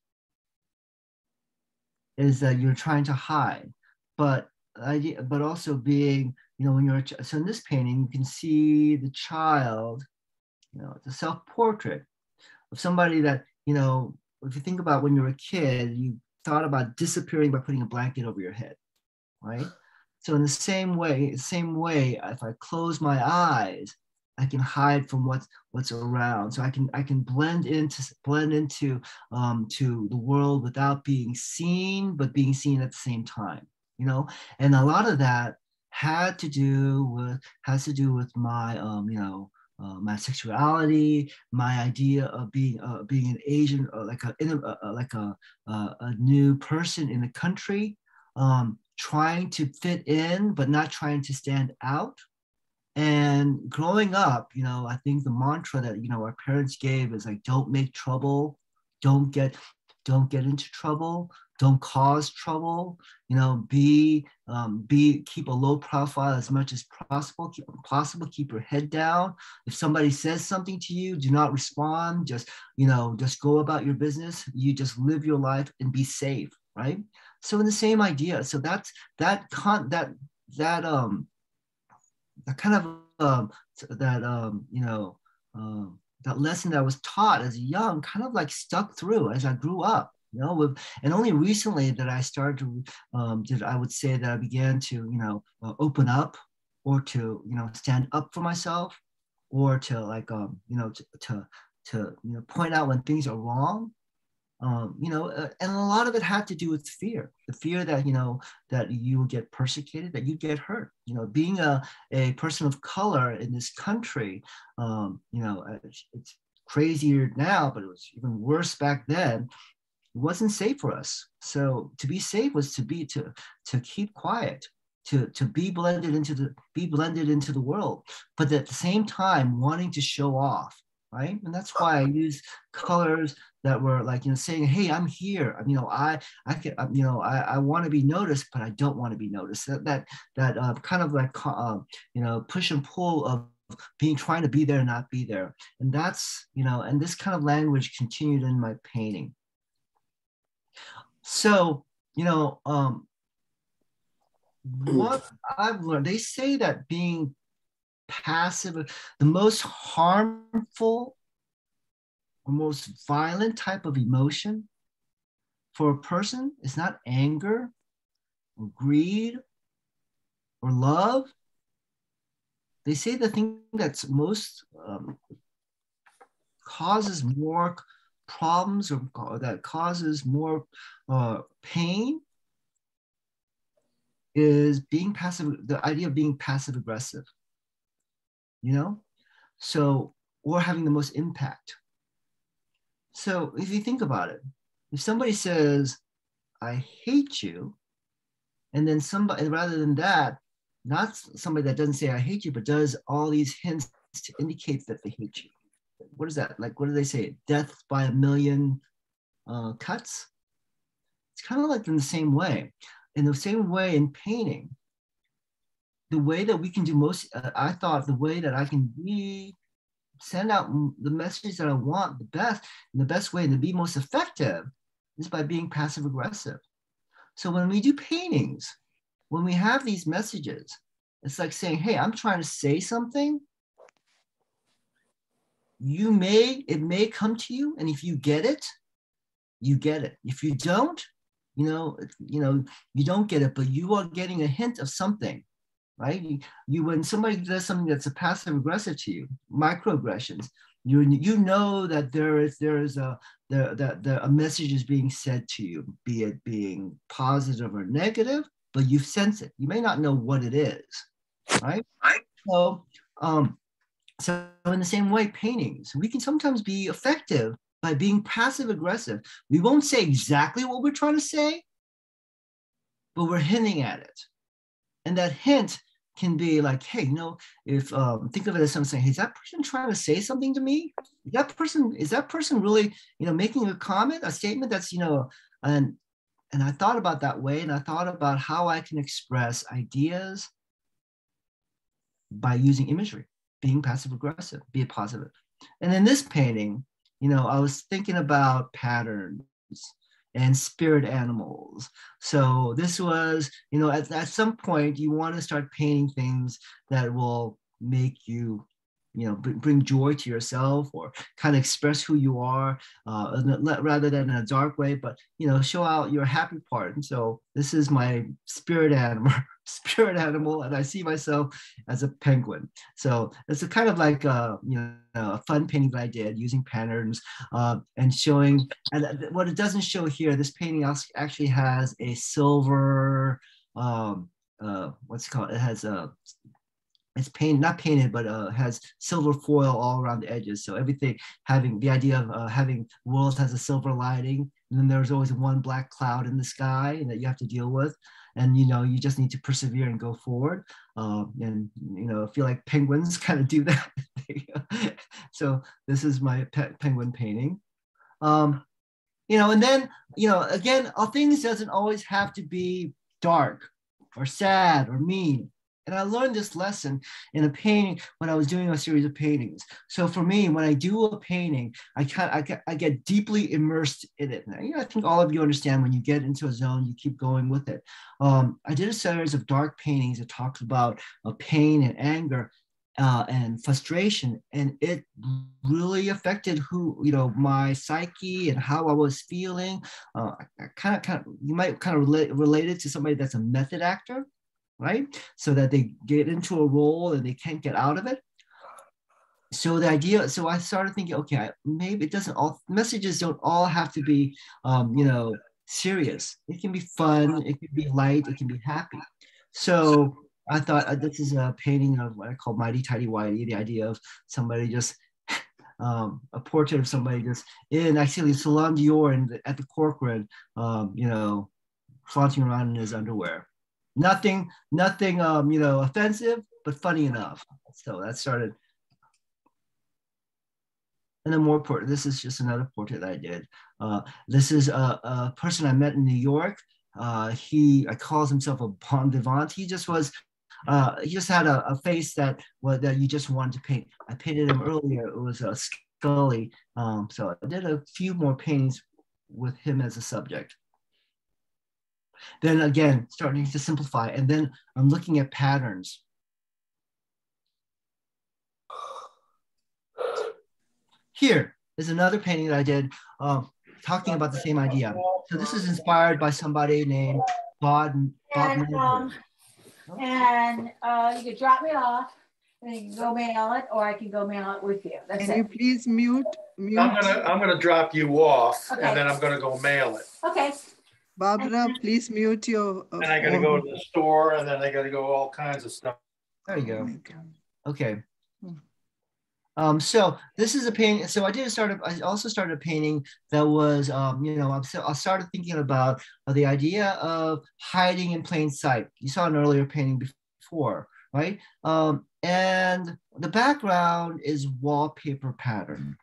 B: is that you're trying to hide, but idea, but also being you know, when you're, so in this painting, you can see the child, you know, it's a self-portrait of somebody that, you know, if you think about when you're a kid, you thought about disappearing by putting a blanket over your head, right? So in the same way, same way, if I close my eyes, I can hide from what's what's around. So I can I can blend into blend into um, to the world without being seen, but being seen at the same time. You know, and a lot of that had to do with has to do with my um, you know uh, my sexuality, my idea of being uh, being an Asian, uh, like a, like a, a new person in the country, um, trying to fit in but not trying to stand out, And growing up, you know, I think the mantra that you know our parents gave is like, don't make trouble, don't get, don't get into trouble, don't cause trouble. You know, be, um, be, keep a low profile as much as possible. Keep possible. Keep your head down. If somebody says something to you, do not respond. Just, you know, just go about your business. You just live your life and be safe, right? So in the same idea. So that's that con that that um that kind of um, that um, you know um, that lesson that I was taught as young kind of like stuck through as I grew up. You know, with, and only recently that I started to um, did I would say that I began to you know uh, open up or to you know stand up for myself or to like um, you know to, to to you know point out when things are wrong um, you know, uh, and a lot of it had to do with fear, the fear that, you know, that you get persecuted, that you get hurt. You know, being a, a person of color in this country, um, you know, uh, it's, it's crazier now, but it was even worse back then. It wasn't safe for us. So to be safe was to be, to, to keep quiet, to, to be blended into the, be blended into the world, but at the same time wanting to show off right? And that's why I use colors that were like, you know, saying, hey, I'm here. You know, I, I can, you know, I, I want to be noticed, but I don't want to be noticed. That, that, that uh, kind of like, uh, you know, push and pull of being trying to be there, and not be there. And that's, you know, and this kind of language continued in my painting. So, you know, um, what I've learned, they say that being passive, the most harmful or most violent type of emotion for a person is not anger or greed or love. They say the thing that's most um, causes more problems or, that causes more uh, pain is being passive, the idea of being passive aggressive you know? So, or having the most impact. So if you think about it, if somebody says, I hate you, and then somebody, rather than that, not somebody that doesn't say I hate you, but does all these hints to indicate that they hate you. What is that? Like, what do they say? Death by a million uh, cuts? It's kind of like in the same way. In the same way in painting, the way that we can do most, uh, I thought the way that I can be, send out the message that I want the best, and the best way to be most effective is by being passive aggressive. So when we do paintings, when we have these messages, it's like saying, hey, I'm trying to say something. You may, it may come to you, and if you get it, you get it. If you don't, you know, you know, you don't get it, but you are getting a hint of something right? You, when somebody does something that's a passive aggressive to you, microaggressions, you you know that there is there is a the, that the, a message is being said to you, be it being positive or negative, but you sense it. You may not know what it is? Right. So, um, so in the same way, paintings we can sometimes be effective by being passive aggressive. We won't say exactly what we're trying to say, but we're hinting at it, and that hint can be like, hey, you know, if um, think of it as something, hey, is that person trying to say something to me? Is that person is that person really, you know, making a comment, a statement that's, you know, and and I thought about that way, and I thought about how I can express ideas by using imagery, being passive aggressive, be positive. And in this painting, you know, I was thinking about patterns and spirit animals. So this was, you know, at, at some point you want to start painting things that will make you you know bring joy to yourself or kind of express who you are uh, rather than in a dark way but you know show out your happy part and so this is my spirit animal spirit animal and i see myself as a penguin. So it's a kind of like a, uh, you know a fun painting that i did using patterns uh, and showing and what it doesn't show here this painting actually has a silver um, uh, what's it called? It has a it's painted, not painted, but uh, has silver foil all around the edges. So everything having the idea of uh, having worlds has a silver lining and then there's always one black cloud in the sky that you have to deal with and you know you just need to persevere and go forward um, and you know feel like penguins kind of do that. So this is my penguin painting. Um, you know and then you know again all things doesn't always have to be dark or sad or mean and I learned this lesson in a painting when I was doing a series of paintings. So for me, when I do a painting, I kind I get, I get deeply immersed in it. And I, I think all of you understand when you get into a zone, you keep going with it. Um, I did a series of dark paintings that talks about uh, pain and anger. Uh, and frustration, and it really affected who you know my psyche and how I was feeling. Uh, kind of, kind of, you might kind of relate related to somebody that's a method actor right? So that they get into a role and they can't get out of it. So the idea, so I started thinking, okay, maybe it doesn't all messages don't all have to be, um, you know, serious. It can be fun, it can be light, it can be happy. So I thought uh, this is a painting of what I call Mighty Tidy Whitey, the idea of somebody just um, a portrait of somebody just in actually Salon Doré and at the Corcoran, um, you know, flaunting around in his underwear. Nothing, nothing, um, you know, offensive, but funny enough. So that started. And then more portrait. This is just another portrait I did. Uh, this is a, a, person I met in New York. Uh, he I calls himself a bon vivant. He just was. Uh, he just had a, a face that well, that you just wanted to paint. I painted him earlier. It was a Scully. Um, so I did a few more paintings with him as a subject. Then again, starting to simplify. And then I'm looking at patterns. Here is another painting that I did uh, talking about the same idea. So this is inspired by somebody named Bob, Bob
E: and, um, and uh, you could drop me off and you can go mail it or I can go mail it with you. That's
A: Can
E: it.
A: you please mute, mute?
F: I'm gonna, I'm gonna drop you off
E: Okay.
F: and then I'm gonna go mail it.
E: Okay.
A: Barbara, please mute your. uh,
F: And I gotta go to the store and then I gotta go all kinds of stuff.
B: There you
A: Oh
B: go. Okay.
A: Hmm.
B: Um, so this is a painting. So I did start. I also started a painting that was, um, you know, I'm so I started thinking about uh, the idea of hiding in plain sight. You saw an earlier painting before, right? Um, and the background is wallpaper pattern.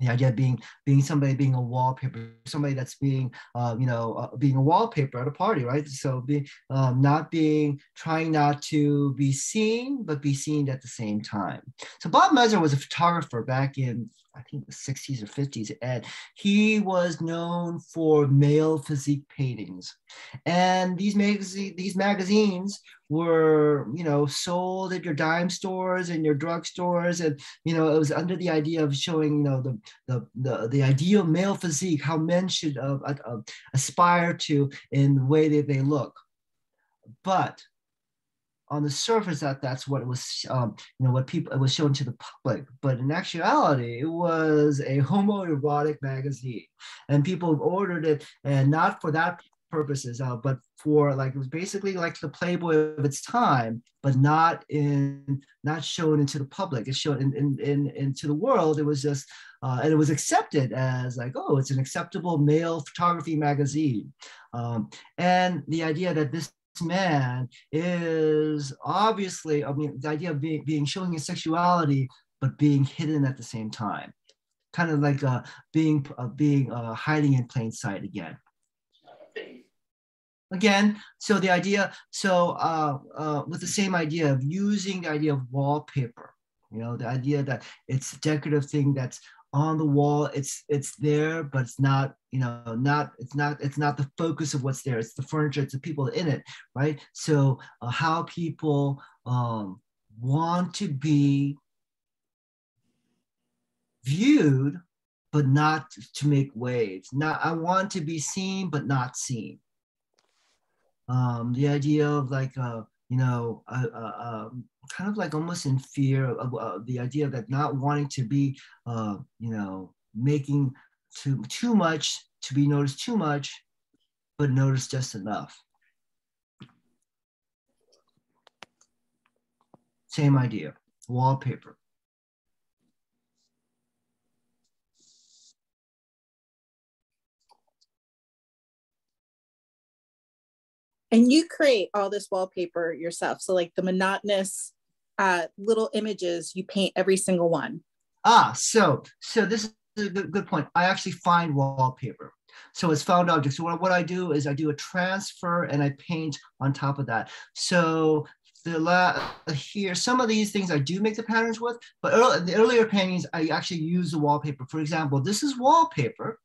B: The idea of being being somebody being a wallpaper, somebody that's being, uh, you know, uh, being a wallpaper at a party, right? So being um, not being trying not to be seen, but be seen at the same time. So Bob Mizer was a photographer back in I think the 60s or 50s, and he was known for male physique paintings. And these magazine these magazines were, you know, sold at your dime stores and your drug stores, and you know, it was under the idea of showing, you know, the the the, the ideal male physique, how men should uh, uh, aspire to in the way that they look. But on the surface that that's what it was um, you know what people it was shown to the public. But in actuality it was a homoerotic magazine. And people ordered it and not for that purposes uh, but for like it was basically like the playboy of its time but not in not shown into the public. It's shown in, in, in into the world. It was just uh, and it was accepted as like oh it's an acceptable male photography magazine. Um, and the idea that this man is obviously, I mean, the idea of being, being showing his sexuality, but being hidden at the same time, kind of like uh, being uh, being uh, hiding in plain sight again. Again, so the idea, so uh, uh, with the same idea of using the idea of wallpaper, you know, the idea that it's a decorative thing that's on the wall it's it's there but it's not you know not it's not it's not the focus of what's there. It's the furniture it's the people in it right? So uh, how people um, want to be viewed but not to make waves. Not i want to be seen but not seen. Um, the idea of like uh, you know uh, uh, um, kind of like almost in fear of, the idea that not wanting to be, uh, you know, making too too much to be noticed too much, but noticed just enough. Same idea, wallpaper.
C: and you create all this wallpaper yourself so like the monotonous uh, little images, you paint every single one.
B: Ah, so so this is a good, good point. I actually find wallpaper. So it's found objects. So what, what I do is I do a transfer and I paint on top of that. So the la here, some of these things I do make the patterns with, but early, the earlier paintings, I actually use the wallpaper. For example, this is wallpaper.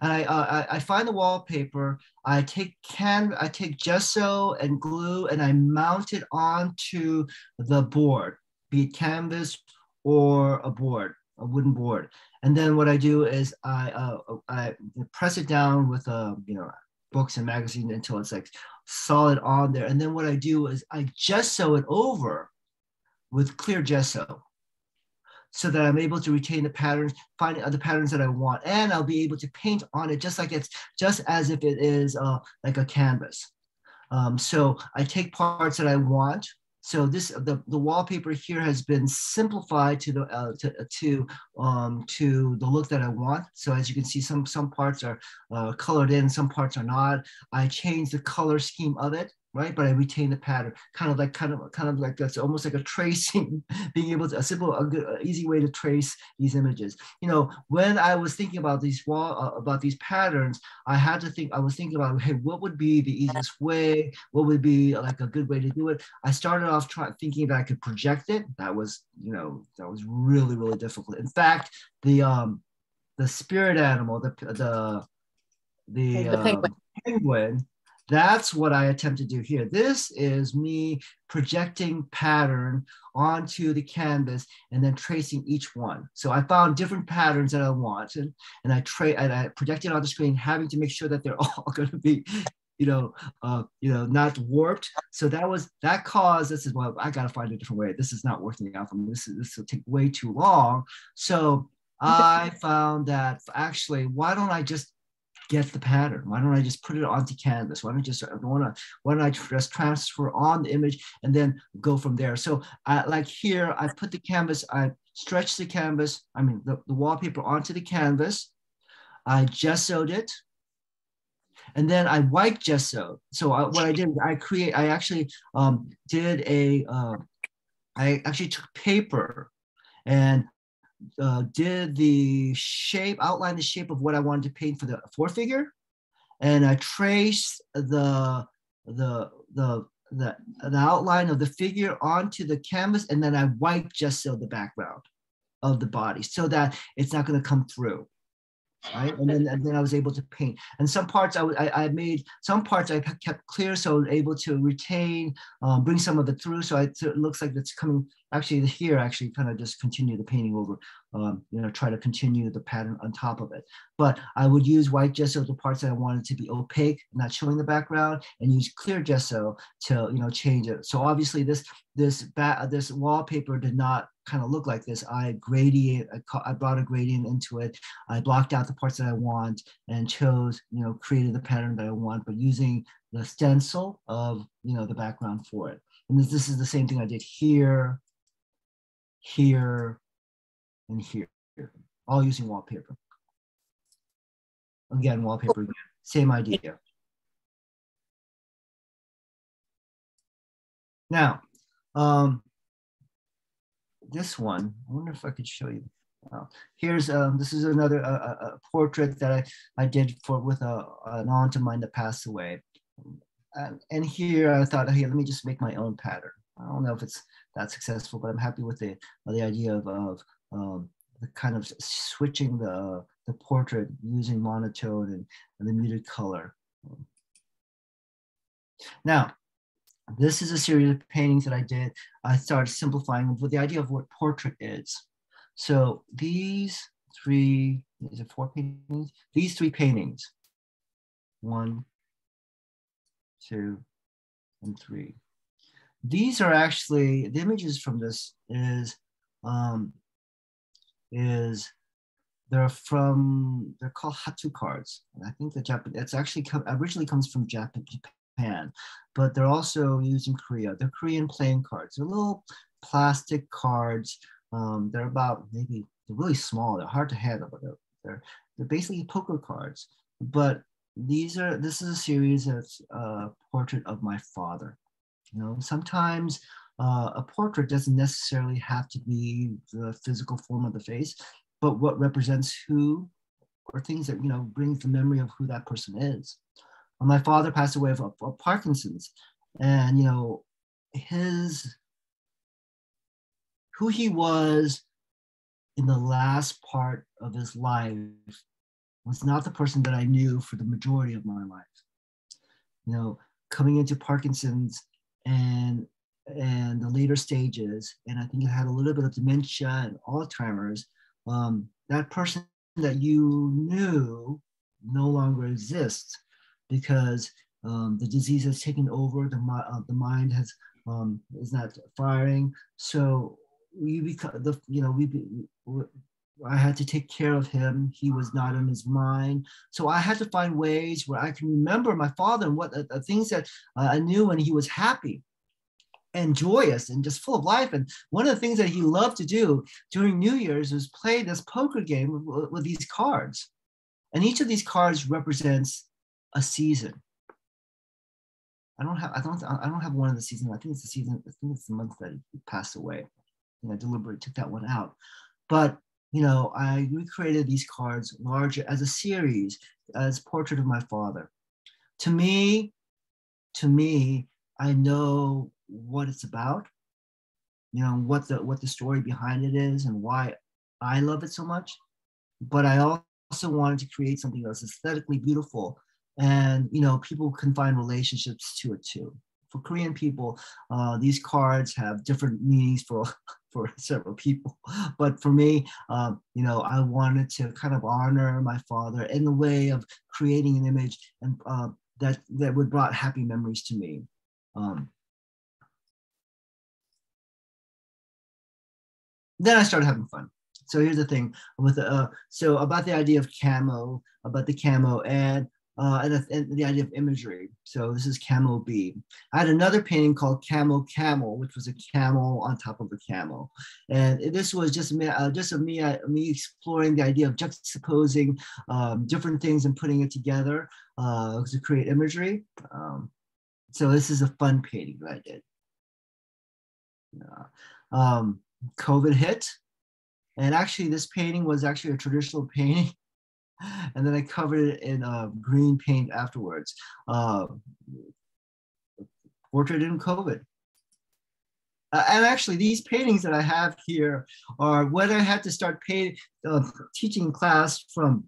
B: And I, uh, I, I find the wallpaper, I take can, I take gesso and glue and I mount it onto the board, be it canvas or a board, a wooden board. And then what I do is I, uh, I press it down with, uh, you know, books and magazines until it's like solid on there. And then what I do is I gesso it over with clear gesso so that I'm able to retain the patterns, find the patterns that I want, and I'll be able to paint on it just like it's just as if it is uh, like a canvas. Um, so I take parts that I want. So this the, the wallpaper here has been simplified to the uh, to to um, to the look that I want. So as you can see, some some parts are uh, colored in, some parts are not. I change the color scheme of it right? But I retain the pattern, kind of like kind of kind of like that's almost like a tracing, being able to a simple, a good, easy way to trace these images. You know, when I was thinking about these wall uh, about these patterns, I had to think. I was thinking about, hey, what would be the easiest way? What would be like a good way to do it? I started off trying thinking that I could project it. That was, you know, that was really really difficult. In fact, the um the spirit animal, the the the,
C: The penguin.
B: um, penguin that's what I attempt to do here. This is me projecting pattern onto the canvas and then tracing each one. So I found different patterns that I wanted and I tra- and I projected on the screen, having to make sure that they're all going to be, you know, uh, you know, not warped. So that was that caused. This is well, I got to find a different way. This is not working out for me. This is this will take way too long. So I found that actually, why don't I just get the pattern? Why don't I just put it onto canvas? Why don't I just why don't I, why don't I just transfer on the image and then go from there? So uh, like here, I put the canvas, I stretch the canvas, I mean the, the wallpaper onto the canvas. I gessoed it. And then I white gesso. So I, what I did, I create, I actually um, did a, uh, I actually took paper and uh, did the shape, outline the shape of what I wanted to paint for the four figure, and I traced the the the the, the outline of the figure onto the canvas, and then I white so the background of the body so that it's not going to come through. Right, and then and then I was able to paint. And some parts I I made some parts I kept clear, so I able to retain, um, bring some of it through. I, so it looks like it's coming. Actually, here actually kind of just continue the painting over um, you know, try to continue the pattern on top of it. But I would use white gesso the parts that I wanted to be opaque, not showing the background, and use clear gesso to, you know, change it. So obviously this this ba- this wallpaper did not kind of look like this. I gradient, I, I brought a gradient into it. I blocked out the parts that I want and chose, you know, created the pattern that I want, but using the stencil of, you know, the background for it. And this, this is the same thing I did here, here, and here, all using wallpaper. Again, wallpaper again, same idea. Now, um, this one, I wonder if I could show you. Uh, here's um, this is another uh, a, portrait that I, I did for with a, an aunt of mine that passed away. And, and here I thought, hey, let me just make my own pattern. I don't know if it's that successful, but I'm happy with the the idea of, of um, the kind of switching the the portrait using monotone and, and the muted color. Now, this is a series of paintings that I did. I started simplifying with the idea of what portrait is. So these three, is it four paintings? These three paintings, one, two, and three. These are actually, the images from this is, um, is they're from, they're called Hwatu cards. And I think the Japan, it's actually come, originally comes from Japan, Japan, but they're also used in Korea. They're Korean playing cards. They're little plastic cards. Um, they're about maybe, they're really small. They're hard to handle, but they're, they're, they're basically poker cards. But these are this is a series that's a portrait of my father. You know, sometimes uh, a portrait doesn't necessarily have to be the physical form of the face, but what represents who or things that you know brings the memory of who that person is. Well, my father passed away of, of Parkinson's, and you know his who he was in the last part of his life was not the person that I knew for the majority of my life. You know, coming into Parkinson's and and the later stages, and I think it had a little bit of dementia and Alzheimer's. Um, that person that you knew no longer exists because um, the disease has taken over. The, uh, the mind has um, is not firing. So we become the you know we I had to take care of him. He was not in his mind. So I had to find ways where I can remember my father and what the, the things that uh, I knew when he was happy and joyous and just full of life. And one of the things that he loved to do during New Year's was play this poker game with, with these cards. And each of these cards represents a season. I don't have I don't I don't have one of the seasons. I think it's the season. I think it's the month that he passed away. And I deliberately took that one out. But you know, I recreated these cards larger as a series, as portrait of my father. To me, to me, I know what it's about, you know, what the what the story behind it is and why I love it so much. But I also wanted to create something that's aesthetically beautiful and you know people can find relationships to it too for korean people uh, these cards have different meanings for for several people. But for me um, you know i wanted to kind of honor my father in the way of creating an image and uh, that that would brought happy memories to me. Um, then i started having fun. So here's the thing with uh, so about the idea of camo about the camo and uh, and, the, and, the, idea of imagery. So this is Camel B. I had another painting called Camel Camel, which was a camel on top of a camel, and this was just me, uh, just me, uh, me exploring the idea of juxtaposing um, different things and putting it together uh, to create imagery. Um, so this is a fun painting that I did. Um, COVID hit, and actually this painting was actually a traditional painting and then I covered it in uh, green paint afterwards. Uh, portrait in COVID. Uh, and actually, these paintings that I have here are when I had to start pay, uh, teaching class from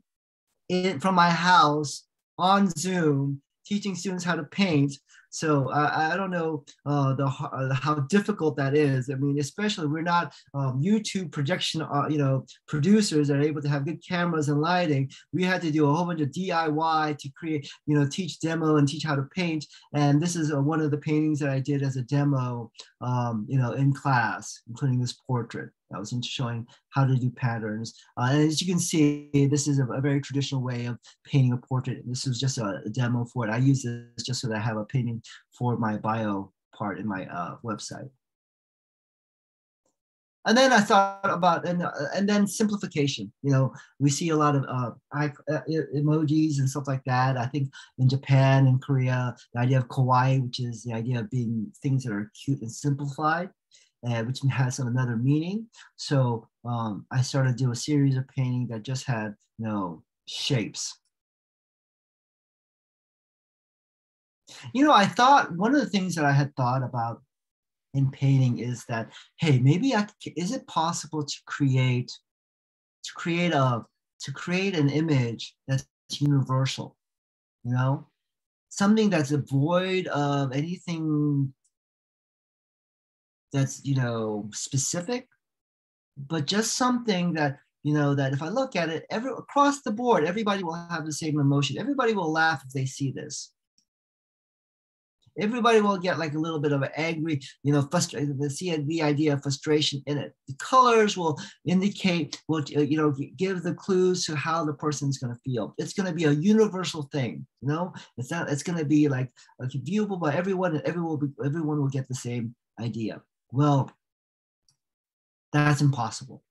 B: in, from my house on Zoom, teaching students how to paint. So uh, I don't know uh, the uh, how difficult that is. I mean, especially we're not um, YouTube projection, uh, you know, producers that are able to have good cameras and lighting. We had to do a whole bunch of DIY to create, you know, teach demo and teach how to paint. And this is uh, one of the paintings that I did as a demo, um, you know, in class, including this portrait. I was into showing how to do patterns. Uh, and as you can see, this is a, a, very traditional way of painting a portrait. This was just a, demo for it. I use this just so that I have a painting for my bio part in my uh, website. And then I thought about and uh, and then simplification. You know, we see a lot of uh, uh, emojis and stuff like that. I think in Japan and Korea, the idea of kawaii, which is the idea of being things that are cute and simplified, which has another meaning. So um, I started to do a series of painting that just had you know shapes. You know, I thought one of the things that I had thought about in painting is that hey, maybe I is it possible to create to create a to create an image that's universal, you know, something that's devoid of anything that's you know specific but just something that you know that if i look at it every across the board everybody will have the same emotion. Everybody will laugh if they see this. Everybody will get like a little bit of an angry you know frustrated see the idea of frustration in it. The colors will indicate will you know give the clues to how the person's going to feel. It's going to be a universal thing you know? It's not it's going to be like, like viewable by everyone and everyone will be, everyone will get the same idea well, that's impossible.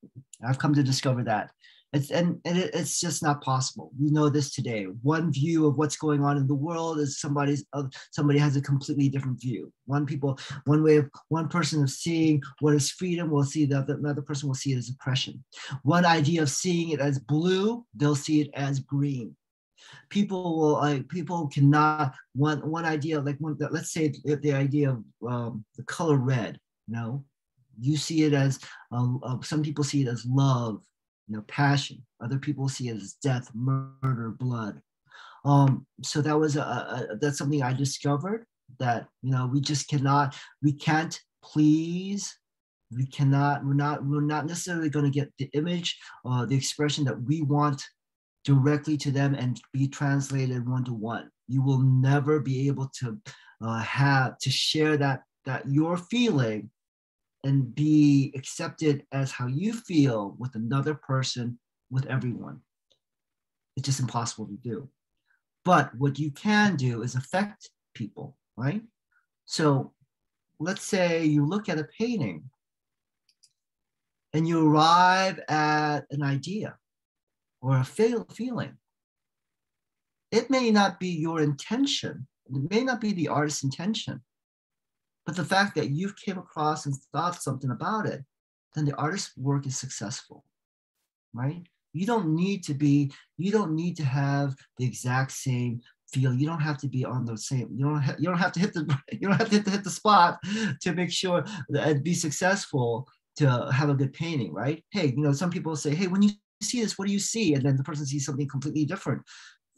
B: I've come to discover that. It's, and, and it, it's just not possible. We know this today. One view of what's going on in the world is somebody's uh, somebody has a completely different view. One people, one way of one person of seeing what is freedom will see that another person will see it as oppression. One idea of seeing it as blue, they'll see it as green. People will like people cannot one one idea like one let's say the, the idea of um, the color red. Know, you see it as uh, uh, some people see it as love you know, passion. Other people see it as death, murder, blood. Um, so that was a, a, that's something I discovered that you know we just cannot we can't please we cannot we're not we're not necessarily going to get the image or the expression that we want directly to them and be translated one to one you will never be able to uh, have to share that that your feeling and be accepted as how you feel with another person, with everyone. It's just impossible to do. But what you can do is affect people, right? So let's say you look at a painting and you arrive at an idea or a feel, feeling. It may not be your intention, it may not be the artist's intention, but the fact that you've came across and thought something about it, then the artist's work is successful, right? You don't need to be, you don't need to have the exact same feel. You don't have to be on the same, you don't, ha- you don't have to hit the, you don't have to hit the, hit the spot to make sure that be successful to have a good painting, right? Hey, you know, some people say, hey, when you see this, what do you see? And then the person sees something completely different.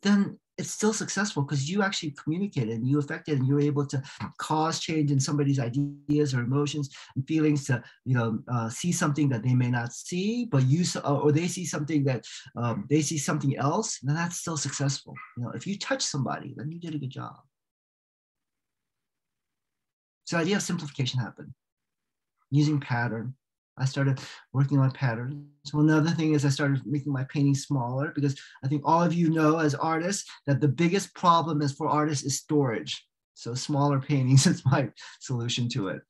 B: Then it's still successful because you actually communicated and you affected and you were able to cause change in somebody's ideas or emotions and feelings to you know uh, see something that they may not see but you or they see something that um, they see something else then that's still successful. You know if you touch somebody then you did a good job. So the idea of simplification happened. Using pattern I started working on patterns. So another thing is I started making my paintings smaller because I think all of you know as artists that the biggest problem is for artists is storage. So smaller paintings is my solution to it.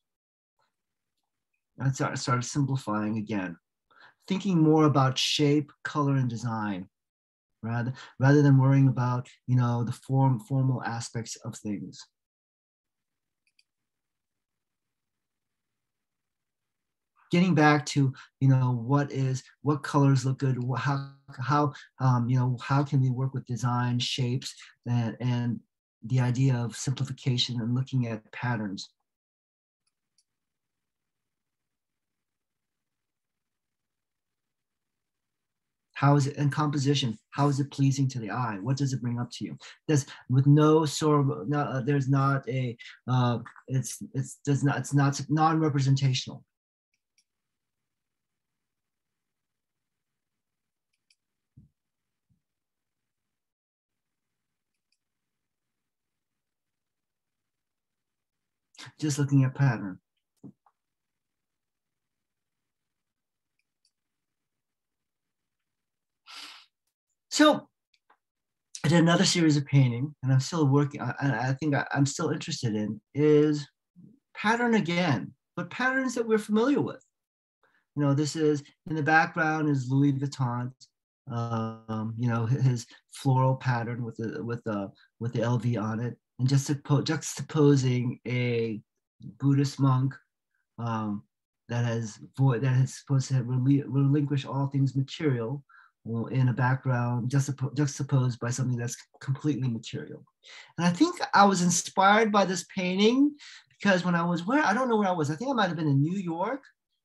B: I started simplifying again, thinking more about shape, color, and design, rather rather than worrying about you know the form formal aspects of things. Getting back to you know what is what colors look good how how um, you know how can we work with design shapes and and the idea of simplification and looking at patterns? How is it in composition how is it pleasing to the eye? What does it bring up to you? There's with no sort of no, uh, there's not a uh, it's it's does not it's not non-representational just looking at pattern. So I did another series of painting, and I'm still working. I, I think I, I'm still interested in is pattern again, but patterns that we're familiar with. You know, this is in the background is Louis Vuitton. Um, you know, his floral pattern with the with the with the LV on it and just juxtaposing a Buddhist monk um, that has void that is supposed to rel- relinquish all things material in a background just juxtaposed by something that's completely material. And I think I was inspired by this painting because when I was where I don't know where I was, I think I might have been in New York,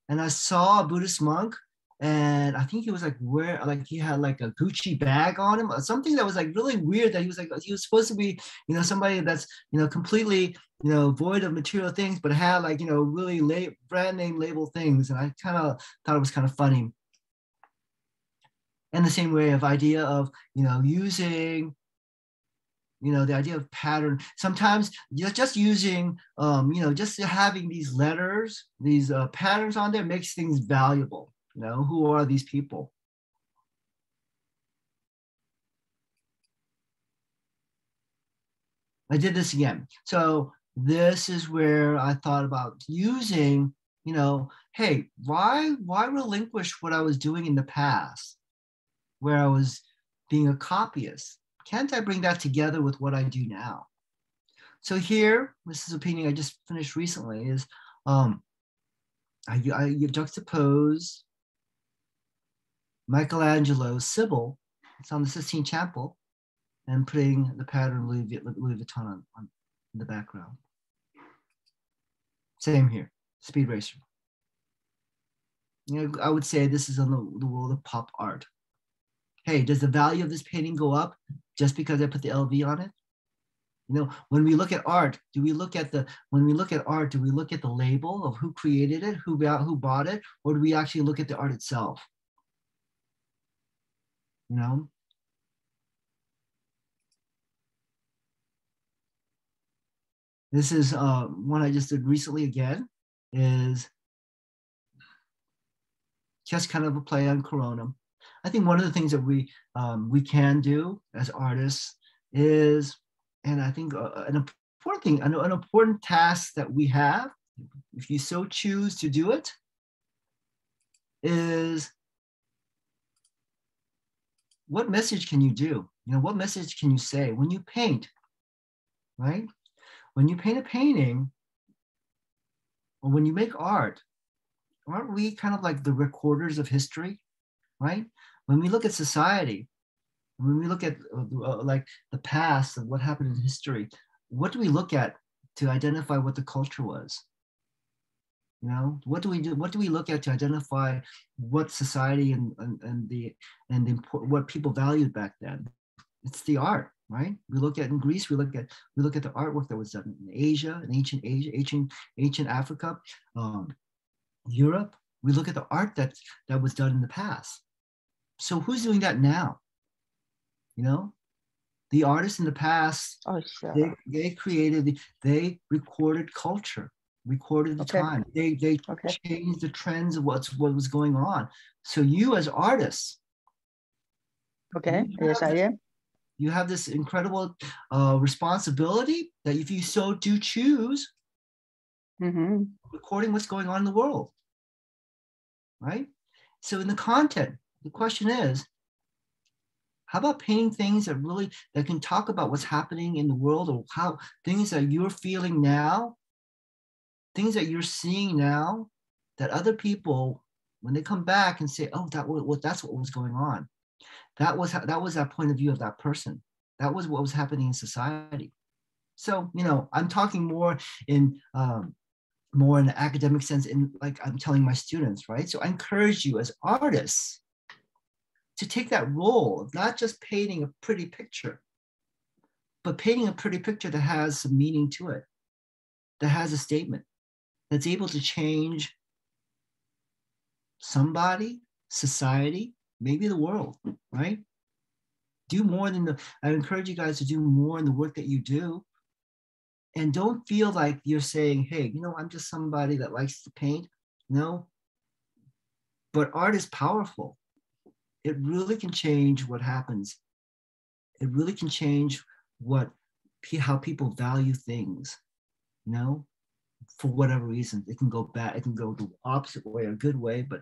B: and I saw a Buddhist monk and I think he was like where like he had like a Gucci bag on him, something that was like really weird. That he was like he was supposed to be you know somebody that's you know completely you know void of material things, but had like you know really late brand name label things, and I kind of thought it was kind of funny. And the same way of idea of you know using you know the idea of pattern sometimes just using um, you know just having these letters these uh, patterns on there makes things valuable you know, who are these people? I did this again. So this is where I thought about using, you know, hey, why why relinquish what I was doing in the past? where I was being a copyist? Can't I bring that together with what I do now? So here, this is a painting I just finished recently, is um, I, I juxtapose Michelangelo's Sibyl, it's on the Sistine Chapel, and putting the pattern Louis, Louis Vuitton on, on in the background. Same here, Speed Racer. You know, I would say this is on the, the world of pop art. Hey, does the value of this painting go up just because I put the LV on it? You know, when we look at art, do we look at the when we look at art, do we look at the label of who created it, who who bought it, or do we actually look at the art itself? You know, This is uh, one I just did recently again, is just kind of a play on Corona. I think one of the things that we um, we can do as artists is, and I think uh, an important thing, an, an important task that we have, if you so choose to do it, is what message can you do? You know, what message can you say when you paint, right? when you paint a painting or when you make art, aren't we kind of like the recorders of history, right? When we look at society, when we look at uh, like the past of what happened in history, what do we look at to identify what the culture was? You know, what do we do? What do we look at to identify what society and, and, and the and the what people valued back then? It's the art, right? We look at in Greece, we look at we look at the artwork that was done in Asia, in ancient Asia, ancient ancient Africa, um, Europe. We look at the art that that was done in the past. So who's doing that now? You know, the artists in the past.
G: Oh, sure.
B: They, they created, they recorded culture, recorded the
G: Okay.
B: time. They they
G: Okay.
B: changed the trends of what's what was going on. So you as artists,
G: Okay.
B: You
G: Yes, I am.
B: you have this incredible uh, responsibility that if you so do choose,
G: Mm-hmm.
B: recording what's going on in the world. Right? So in the content, the question is, how about painting things that really that can talk about what's happening in the world or how things that you're feeling now, things that you're seeing now, that other people, when they come back and say, oh, that was that's what was going on. That was that was that point of view of that person. That was what was happening in society. So, you know, I'm talking more in um, more in an academic sense, in like I'm telling my students, right? So I encourage you as artists to take that role of not just painting a pretty picture, but painting a pretty picture that has some meaning to it, that has a statement, that's able to change somebody, society, maybe the world, right? Do more than the, I encourage you guys to do more in the work that you do and don't feel like you're saying, hey, you know, I'm just somebody that likes to paint. No. But art is powerful. It really can change what happens. It really can change what how people value things, you know, for whatever reason. It can go bad, it can go the opposite way, a good way, but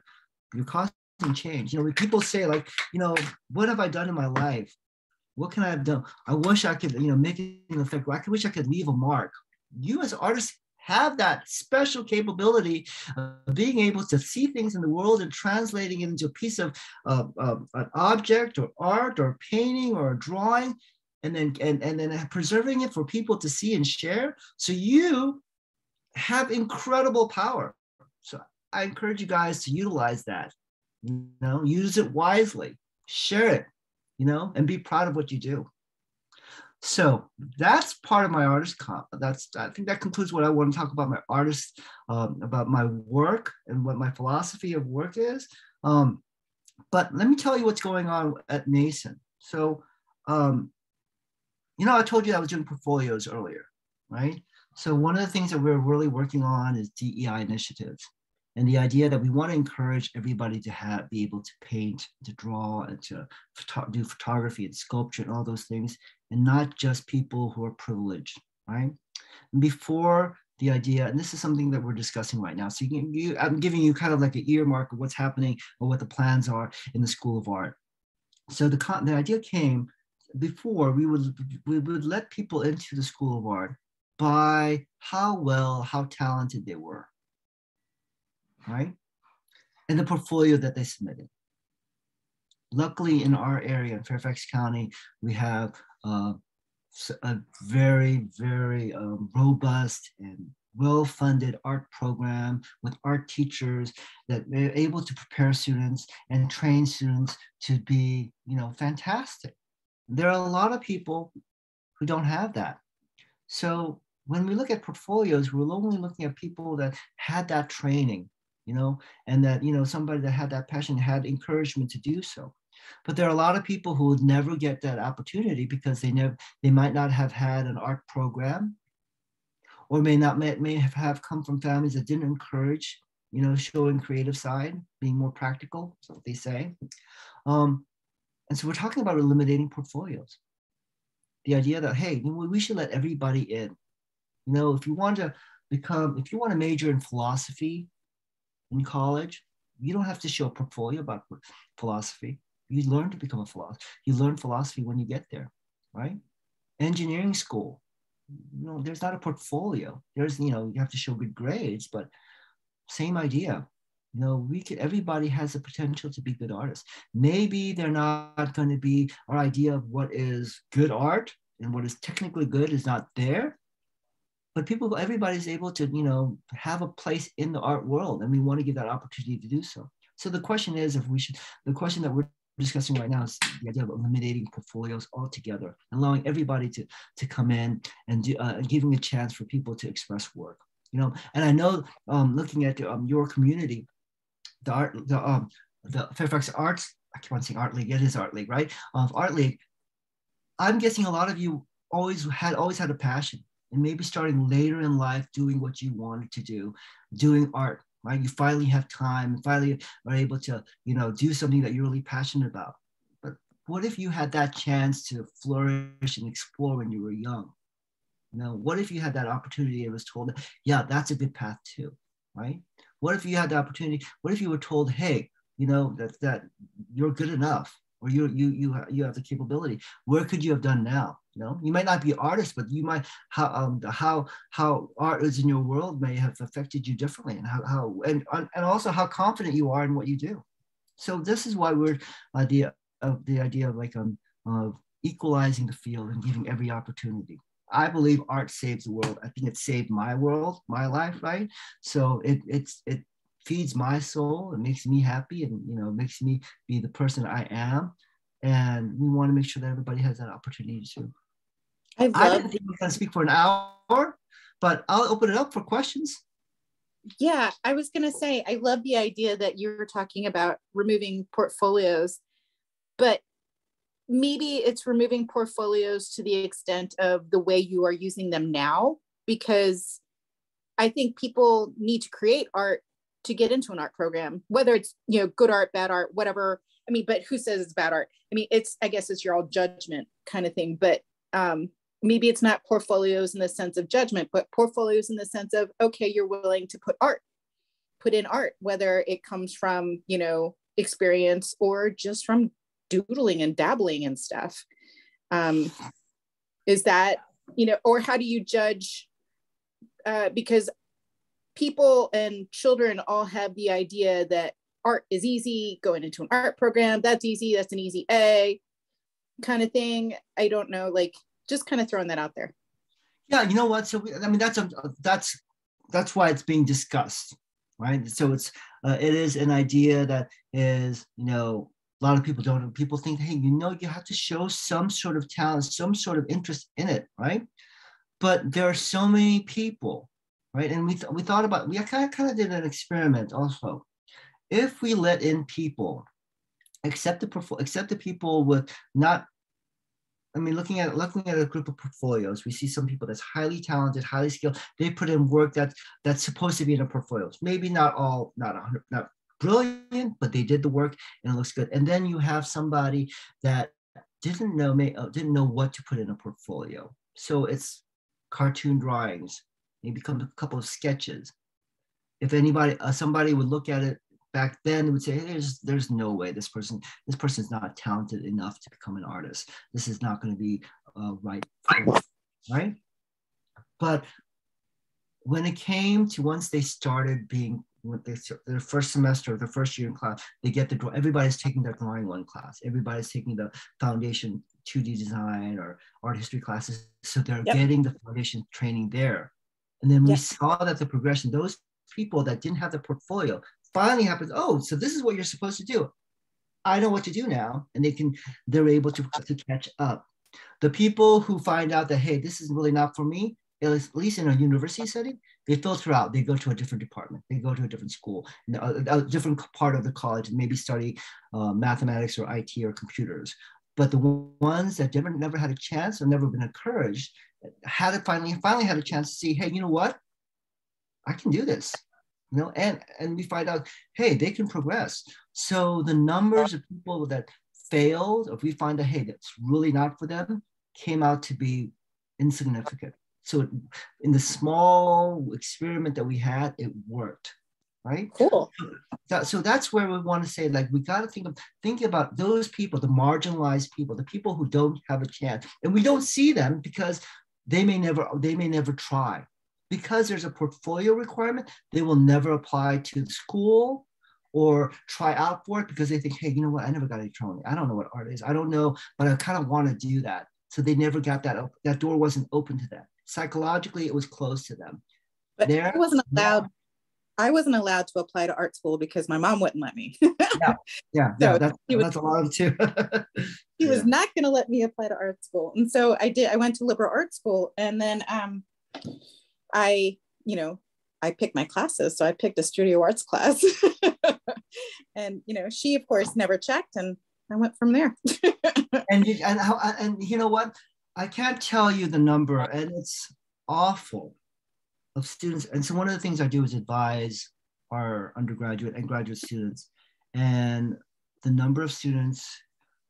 B: you're causing change. You know, when people say, like, you know, what have I done in my life? What can I have done? I wish I could, you know, make an effect. I wish I could leave a mark. You as artists have that special capability of being able to see things in the world and translating it into a piece of uh, uh, an object or art or painting or a drawing, and then and, and then preserving it for people to see and share. So you have incredible power. So I encourage you guys to utilize that. You know, use it wisely, share it, you know, and be proud of what you do. So that's part of my artist comp. That's I think that concludes what I want to talk about my artist, um, about my work and what my philosophy of work is. Um, but let me tell you what's going on at Mason. So, um, you know, I told you I was doing portfolios earlier, right? So one of the things that we're really working on is DEI initiatives and the idea that we want to encourage everybody to have be able to paint to draw and to photo- do photography and sculpture and all those things and not just people who are privileged right? And before the idea and this is something that we're discussing right now so you can you, i'm giving you kind of like an earmark of what's happening or what the plans are in the school of art. So the, the idea came before we would we would let people into the School of Art by how well, how talented they were, right? And the portfolio that they submitted. Luckily, in our area in Fairfax County, we have uh, a very, very um, robust and well-funded art program with art teachers that they're able to prepare students and train students to be, you know, fantastic. There are a lot of people who don't have that. So when we look at portfolios, we're only looking at people that had that training, you know, and that, you know, somebody that had that passion had encouragement to do so. But there are a lot of people who would never get that opportunity because they never, they might not have had an art program or may not may, may have, have come from families that didn't encourage you know showing creative side being more practical so what they say. Um, and so we're talking about eliminating portfolios. The idea that hey we should let everybody in you know if you want to become if you want to major in philosophy in college you don't have to show a portfolio about philosophy you learn to become a philosopher you learn philosophy when you get there right engineering school you know, there's not a portfolio. There's, you know, you have to show good grades, but same idea. You know, we could, everybody has the potential to be good artists. Maybe they're not going to be, our idea of what is good art and what is technically good is not there. But people, everybody's able to, you know, have a place in the art world, and we want to give that opportunity to do so. So the question is, if we should, the question that we're discussing right now is the idea of eliminating portfolios altogether, allowing everybody to, to come in and do, uh, giving a chance for people to express work. You know, and I know um, looking at um, your community, the art, the um, the Fairfax Arts, I keep on saying Art League, it is Art League, right? Of Art League, I'm guessing a lot of you always had always had a passion and maybe starting later in life doing what you wanted to do, doing art, right? You finally have time and finally are able to, you know, do something that you're really passionate about. But what if you had that chance to flourish and explore when you were young? You know, what if you had that opportunity and was told, yeah, that's a good path too, right? What if you had the opportunity? What if you were told, hey, you know, that that you're good enough, or you you you you have the capability? Where could you have done now? You know, you might not be an artist, but you might how um how how art is in your world may have affected you differently, and how how and and also how confident you are in what you do. So this is why we're idea of the idea of like um of equalizing the field and giving every opportunity. I believe art saves the world. I think it saved my world, my life, right? So it it's it feeds my soul. It makes me happy, and you know, makes me be the person I am. And we want to make sure that everybody has that opportunity to. I, love- I didn't think we can speak for an hour, but I'll open it up for questions.
C: Yeah, I was going to say, I love the idea that you were talking about removing portfolios, but maybe it's removing portfolios to the extent of the way you are using them now, because I think people need to create art to get into an art program, whether it's, you know, good art, bad art, whatever. I mean, but who says it's bad art? I mean, it's, I guess it's your all judgment kind of thing, but um, maybe it's not portfolios in the sense of judgment, but portfolios in the sense of, okay, you're willing to put art, put in art, whether it comes from, you know, experience or just from doodling and dabbling and stuff. Um, is that, you know, or how do you judge? Uh, because people and children all have the idea that art is easy, going into an art program, that's easy, that's an easy A kind of thing. I don't know, like just kind of throwing that out there.
B: Yeah, you know what? So I mean, that's a that's that's why it's being discussed, right? So it's uh, it is an idea that is you know a lot of people don't. People think, hey, you know, you have to show some sort of talent, some sort of interest in it, right? But there are so many people, right? And we th- we thought about we kind of kind of did an experiment also. If we let in people, except the except the people with not I mean, looking at looking at a group of portfolios, we see some people that's highly talented, highly skilled. They put in work that that's supposed to be in a portfolios. Maybe not all, not 100, not brilliant, but they did the work and it looks good. And then you have somebody that didn't know uh, didn't know what to put in a portfolio. So it's cartoon drawings, maybe a couple of sketches. If anybody, uh, somebody would look at it back then they would say, hey, there's there's no way this person this person is not talented enough to become an artist. This is not going to be uh, right, right? But when it came to once they started being when they their first semester their first year in class, they get the draw. Everybody's taking their drawing one class. Everybody's taking the foundation 2D design or art history classes. So they're
C: Yep.
B: getting the foundation training there. And then we
C: Yep.
B: saw that the progression, those people that didn't have the portfolio finally happens. Oh, so this is what you're supposed to do. I know what to do now. And they can, they're able to, to catch up. The people who find out that, hey, this is really not for me, at least- in a university setting, they filter out. They go to a different department. They go to a different school, a, a different part of the college, and maybe study uh, mathematics or IT or computers. But the ones that never never had a chance or never been encouraged had it finally finally had a chance to see, hey, you know what? I can do this. You know, and and we find out, hey, they can progress. So the numbers of people that failed, if we find that, hey, that's really not for them, came out to be insignificant. So it- in the small experiment that we had, it worked, right?
C: Cool.
B: that, so that's where we want to say like we got to think of thinking about those people the marginalized people the people who don't have a chance and we don't see them because they may never they may never try because there's a portfolio requirement they will never apply to the school or try out for it because they think hey you know what? I never got any training. I don't know what art is. I don't know but i kind of want to do that. So they never got that op- that door wasn't open to them. Psychologically it was closed to them.
C: But
B: There-
C: I wasn't allowed. I wasn't allowed to apply to art school because my mom wouldn't let me.
B: yeah yeah
C: So
B: that's,
C: was-
B: that's a lot of too.
C: He was not going to let me apply to art school. And so i did i went to liberal art school and then um i you know i picked my classes so i picked a studio arts class. And you know she of course never checked and i went from there.
B: And you, and and you know what? I can't tell you the number and it's awful of students. And so one of the things i do is advise our undergraduate and graduate students and the number of students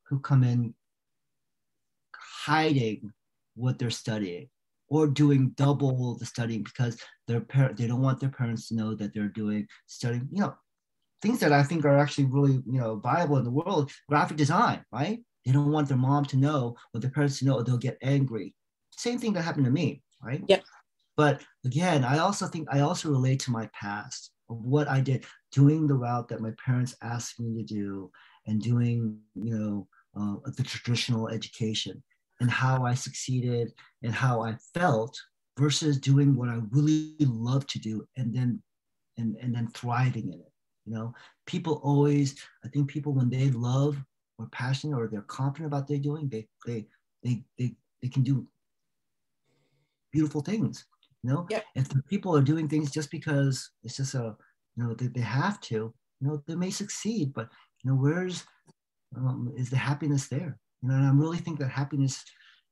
B: who come in hiding what they're studying or doing double the studying because their parent they don't want their parents to know that they're doing studying you know things that i think are actually really you know viable in the world graphic design right? They don't want their mom to know or their parents to know or they'll get angry. Same thing that happened to me right?
C: Yep.
B: but again i also think i also relate to my past of what i did doing the route that my parents asked me to do and doing you know uh, the traditional education and how i succeeded and how i felt versus doing what i really love to do and then and, and then thriving in it you know? People always i think people when they love or passionate or they're confident about what they're doing they they they they, they can do beautiful things you know?
C: Yep.
B: if the people are doing things just because it's just a you know they, they have to you know they may succeed but you know where's um, is the happiness there you know and i really think that happiness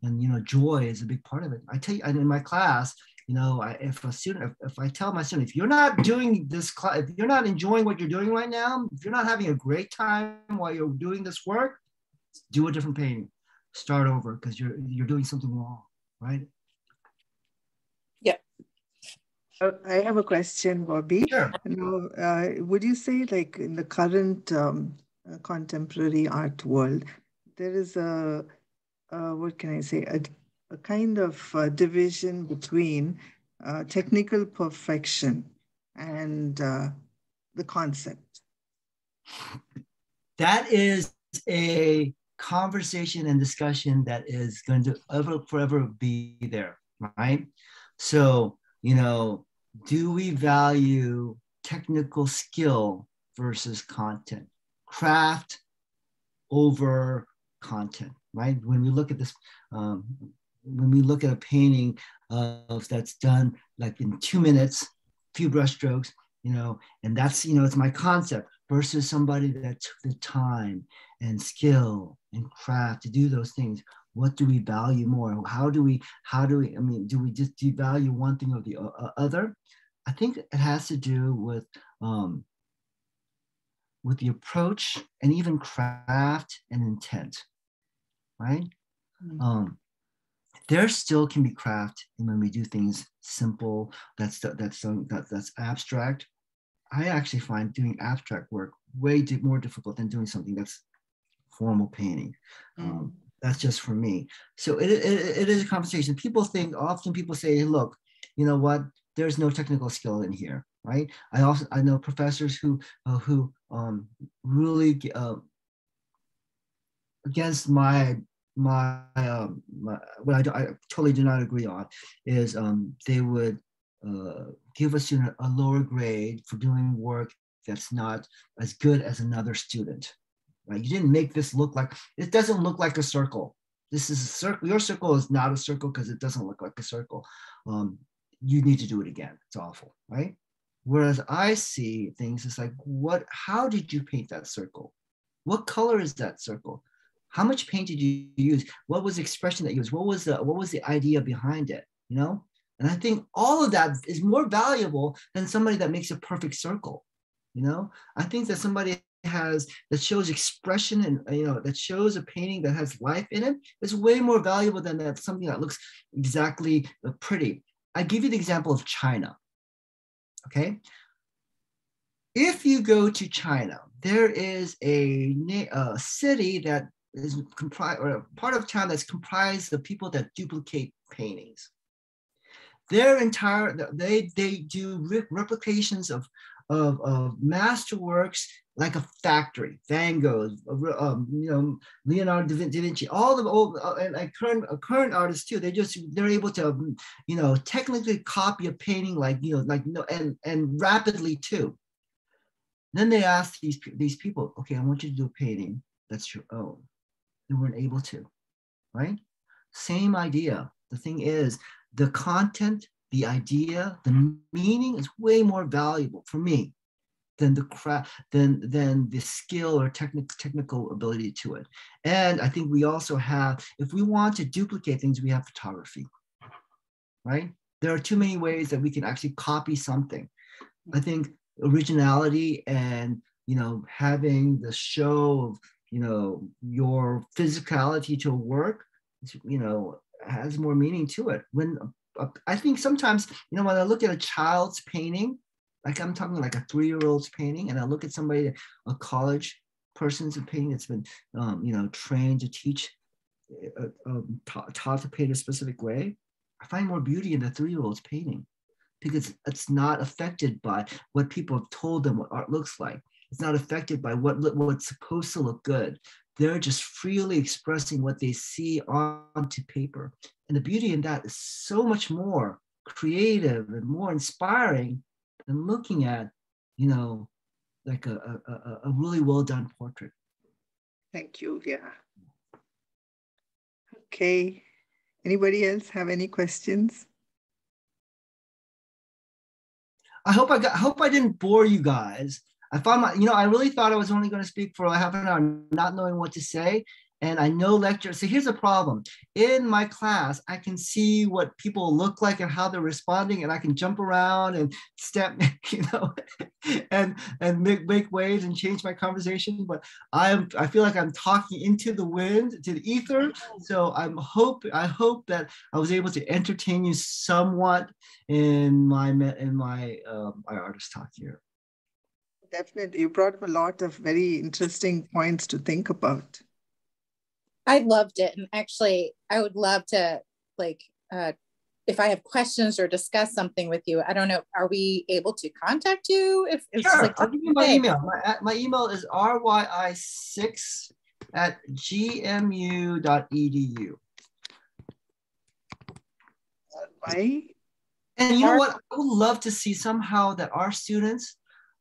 B: and you know joy is a big part of it. I tell you and in my class you know I, if a student if, if i tell my student if you're not doing this class if you're not enjoying what you're doing right now if you're not having a great time while you're doing this work do a different painting. Start over because you're you're doing something wrong right?
A: Uh, I have a question, Bobby.
B: sure.
A: Now, uh, would you say, like in the current um, uh, contemporary art world, there is a, uh, what can I say, a, a kind of division between uh, technical perfection and uh, the concept?
B: that is a conversation and discussion that is going to ever forever be there right so you know do we value technical skill versus content craft over content right? When we look at this um, when we look at a painting of that's done like in two minutes few brush strokes you know and that's you know it's my concept versus somebody that took the time and skill and craft to do those things. What do we value more? How do we how do we i mean do we just devalue one thing or the other? I think it has to do with um with the approach and even craft and intent right
A: Mm.
B: um there still can be craft when we do things simple that's that's that, that's abstract I actually find doing abstract work way more difficult than doing something that's formal painting. Um, that's just for me. So it, it, it is a conversation. People think often people say, look, you know what? There's no technical skill in here, right? I also I know professors who uh, who um, really uh, against my my, um, my what I, do, I totally do not agree on is um, they would uh, give a student a lower grade for doing work that's not as good as another student. Right? You didn't make this look like it doesn't look like a circle. This is a circle. Your circle is not a circle because it doesn't look like a circle. Um, you need to do it again. It's awful, right? Whereas I see things, it's like, what? How did you paint that circle? What color is that circle? How much paint did you use? What was the expression that you used? What was the what was the idea behind it? You know, and I think all of that is more valuable than somebody that makes a perfect circle. You know, I think that somebody has that shows expression and you know that shows a painting that has life in it is way more valuable than that something that looks exactly uh, pretty. I give you the example of China. Okay, if you go to China, there is a, a city that is comprised or a part of town that's comprised of people that duplicate paintings. Their entire they they do replications of of, of masterworks like a factory. Van Gogh, um, you know, Leonardo da Vinci, all the old uh, and, and current uh, current artists too. They just they're able to, you know, technically copy a painting like you know, like no and and rapidly too. Then they ask these these people, okay, I want you to do a painting that's your own. They weren't able to, right? Same idea. The thing is, the content, the idea, the meaning is way more valuable for me than the craft than than the skill or technical technical ability to it. And I think we also have, if we want to duplicate things, we have photography, right? There are too many ways that we can actually copy something. I think originality and you know having the show of you know your physicality to work you know has more meaning to it when i think sometimes you know when i look at a child's painting like i'm talking like a three-year-old's painting and i look at somebody a college person's painting that's been um, you know trained to teach uh, um, taught, taught to paint a specific way i find more beauty in the three-year-old's painting because it's not affected by what people have told them what art looks like it's not affected by what what's supposed to look good. They're just freely expressing what they see onto paper. And the beauty in that is so much more creative and more inspiring than looking at, you know, like a, a, a really well done portrait.
A: Thank you. Yeah. Okay. Anybody else have any questions?
B: I hope I got, I hope I didn't bore you guys. I found my, you know, I really thought I was only going to speak for a half an hour, not knowing what to say. And I know lectures. So here's a problem. In my class, I can see what people look like and how they're responding, and I can jump around and step, you know, and and make, make waves and change my conversation. But I'm I feel like I'm talking into the wind, to the ether. So I'm hope I hope that I was able to entertain you somewhat in my in my uh, my artist talk here.
A: Definitely. You brought up a lot of very interesting points to think about.
C: I loved it. And actually, I would love to, like, uh, if I have questions or discuss something with you, I don't know, are we able to contact you? If, if
B: sure,
C: like,
B: I'll give you my email. My, uh, my email is ryi6 at gmu.edu.
A: Right.
B: And you know what? I would love to see somehow that our students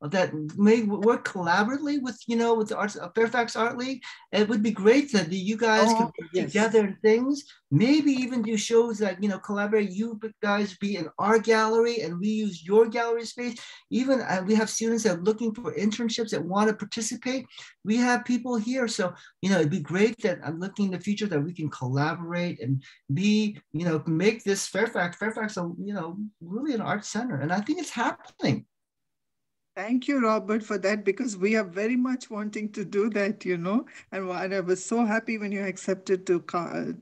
B: that may work collaboratively with you know with the arts uh, Fairfax Art League. It would be great that you guys oh, could work yes. together and things. Maybe even do shows that you know collaborate. You guys be in our gallery and we use your gallery space. Even uh, we have students that are looking for internships that want to participate. We have people here, so you know it'd be great that I'm looking in the future that we can collaborate and be you know make this Fairfax Fairfax a you know really an art center, and I think it's happening.
A: Thank you, Robert, for that because we are very much wanting to do that, you know. And I was so happy when you accepted to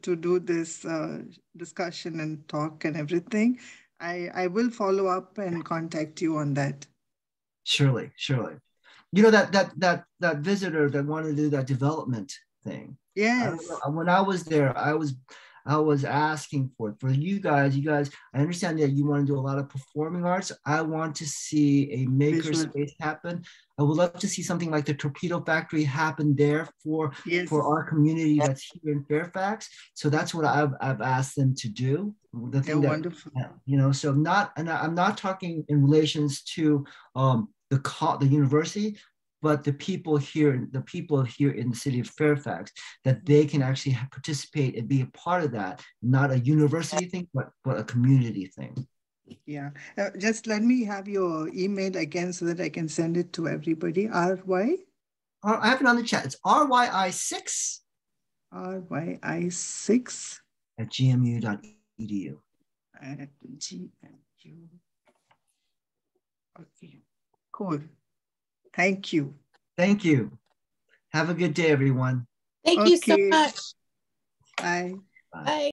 A: to do this uh, discussion and talk and everything. I, I will follow up and contact you on that.
B: Surely, surely. You know that that that that visitor that wanted to do that development thing.
A: Yes.
B: know, When I was there, I was I was asking for it for you guys. You guys, I understand that you want to do a lot of performing arts. I want to see a maker space happen. I would love to see something like the Torpedo Factory happen there for
A: Yes.
B: for our community that's here in Fairfax. So that's what I've I've asked them to do. The
A: They're
B: thing that
A: wonderful.
B: you know, so I'm not, and I'm not talking in relations to um, the co- the university, but the people here, the people here in the city of Fairfax, that they can actually participate and be a part of that, not a university thing, but but a community thing.
A: Yeah. Uh, just let me have your email again so that I can send it to everybody. R Y
B: Uh, I have it on the chat. It's RYI six
A: R Y I six
B: at gmu.edu.
A: at GMU. Okay. Cool. Thank you.
B: Thank you. Have a good day, everyone.
C: Thank you so
A: Okay.
C: much.
A: Bye.
C: Bye.